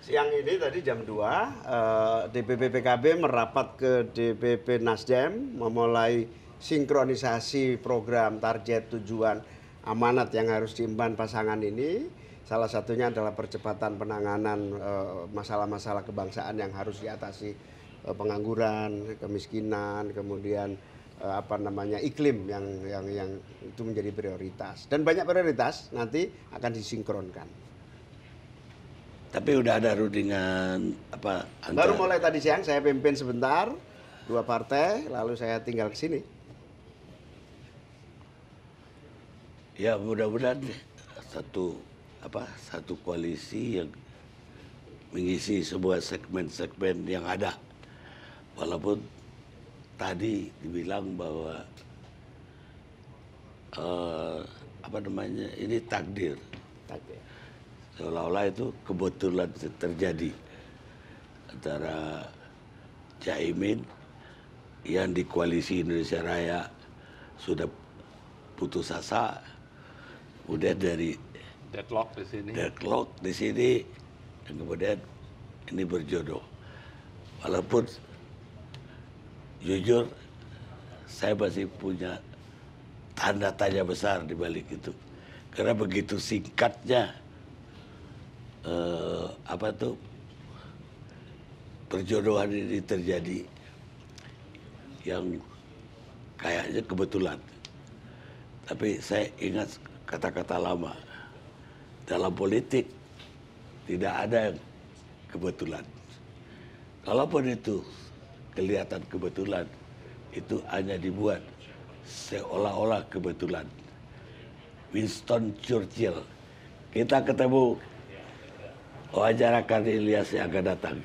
Siang ini tadi jam 2 eh, DPP PKB merapat ke DPP Nasdem memulai sinkronisasi program target tujuan amanat yang harus diemban pasangan ini. Salah satunya adalah percepatan penanganan eh, masalah-masalah kebangsaan yang harus diatasi eh, pengangguran, kemiskinan, kemudian eh, apa namanya iklim yang yang yang itu menjadi prioritas dan banyak prioritas nanti akan disinkronkan. Tapi udah ada rundingan apa? Baru antar- mulai tadi siang saya pimpin sebentar dua partai, lalu saya tinggal ke sini. Ya mudah-mudahan satu apa satu koalisi yang mengisi sebuah segmen-segmen yang ada. Walaupun tadi dibilang bahwa eh, apa namanya ini takdir Takdir. seolah-olah itu kebetulan terjadi antara Caimin yang di koalisi Indonesia Raya sudah putus asa, kemudian dari Deadlock di sini. deadlock di sini, dan kemudian ini berjodoh. Walaupun jujur saya masih punya tanda tanya besar di balik itu, karena begitu singkatnya eh, apa tuh perjodohan ini terjadi yang kayaknya kebetulan. Tapi saya ingat kata-kata lama. Dalam politik tidak ada yang kebetulan. Kalaupun itu kelihatan kebetulan, itu hanya dibuat seolah-olah kebetulan. Winston Churchill. Kita ketemu wawancara Karni Ilyas yang akan datang.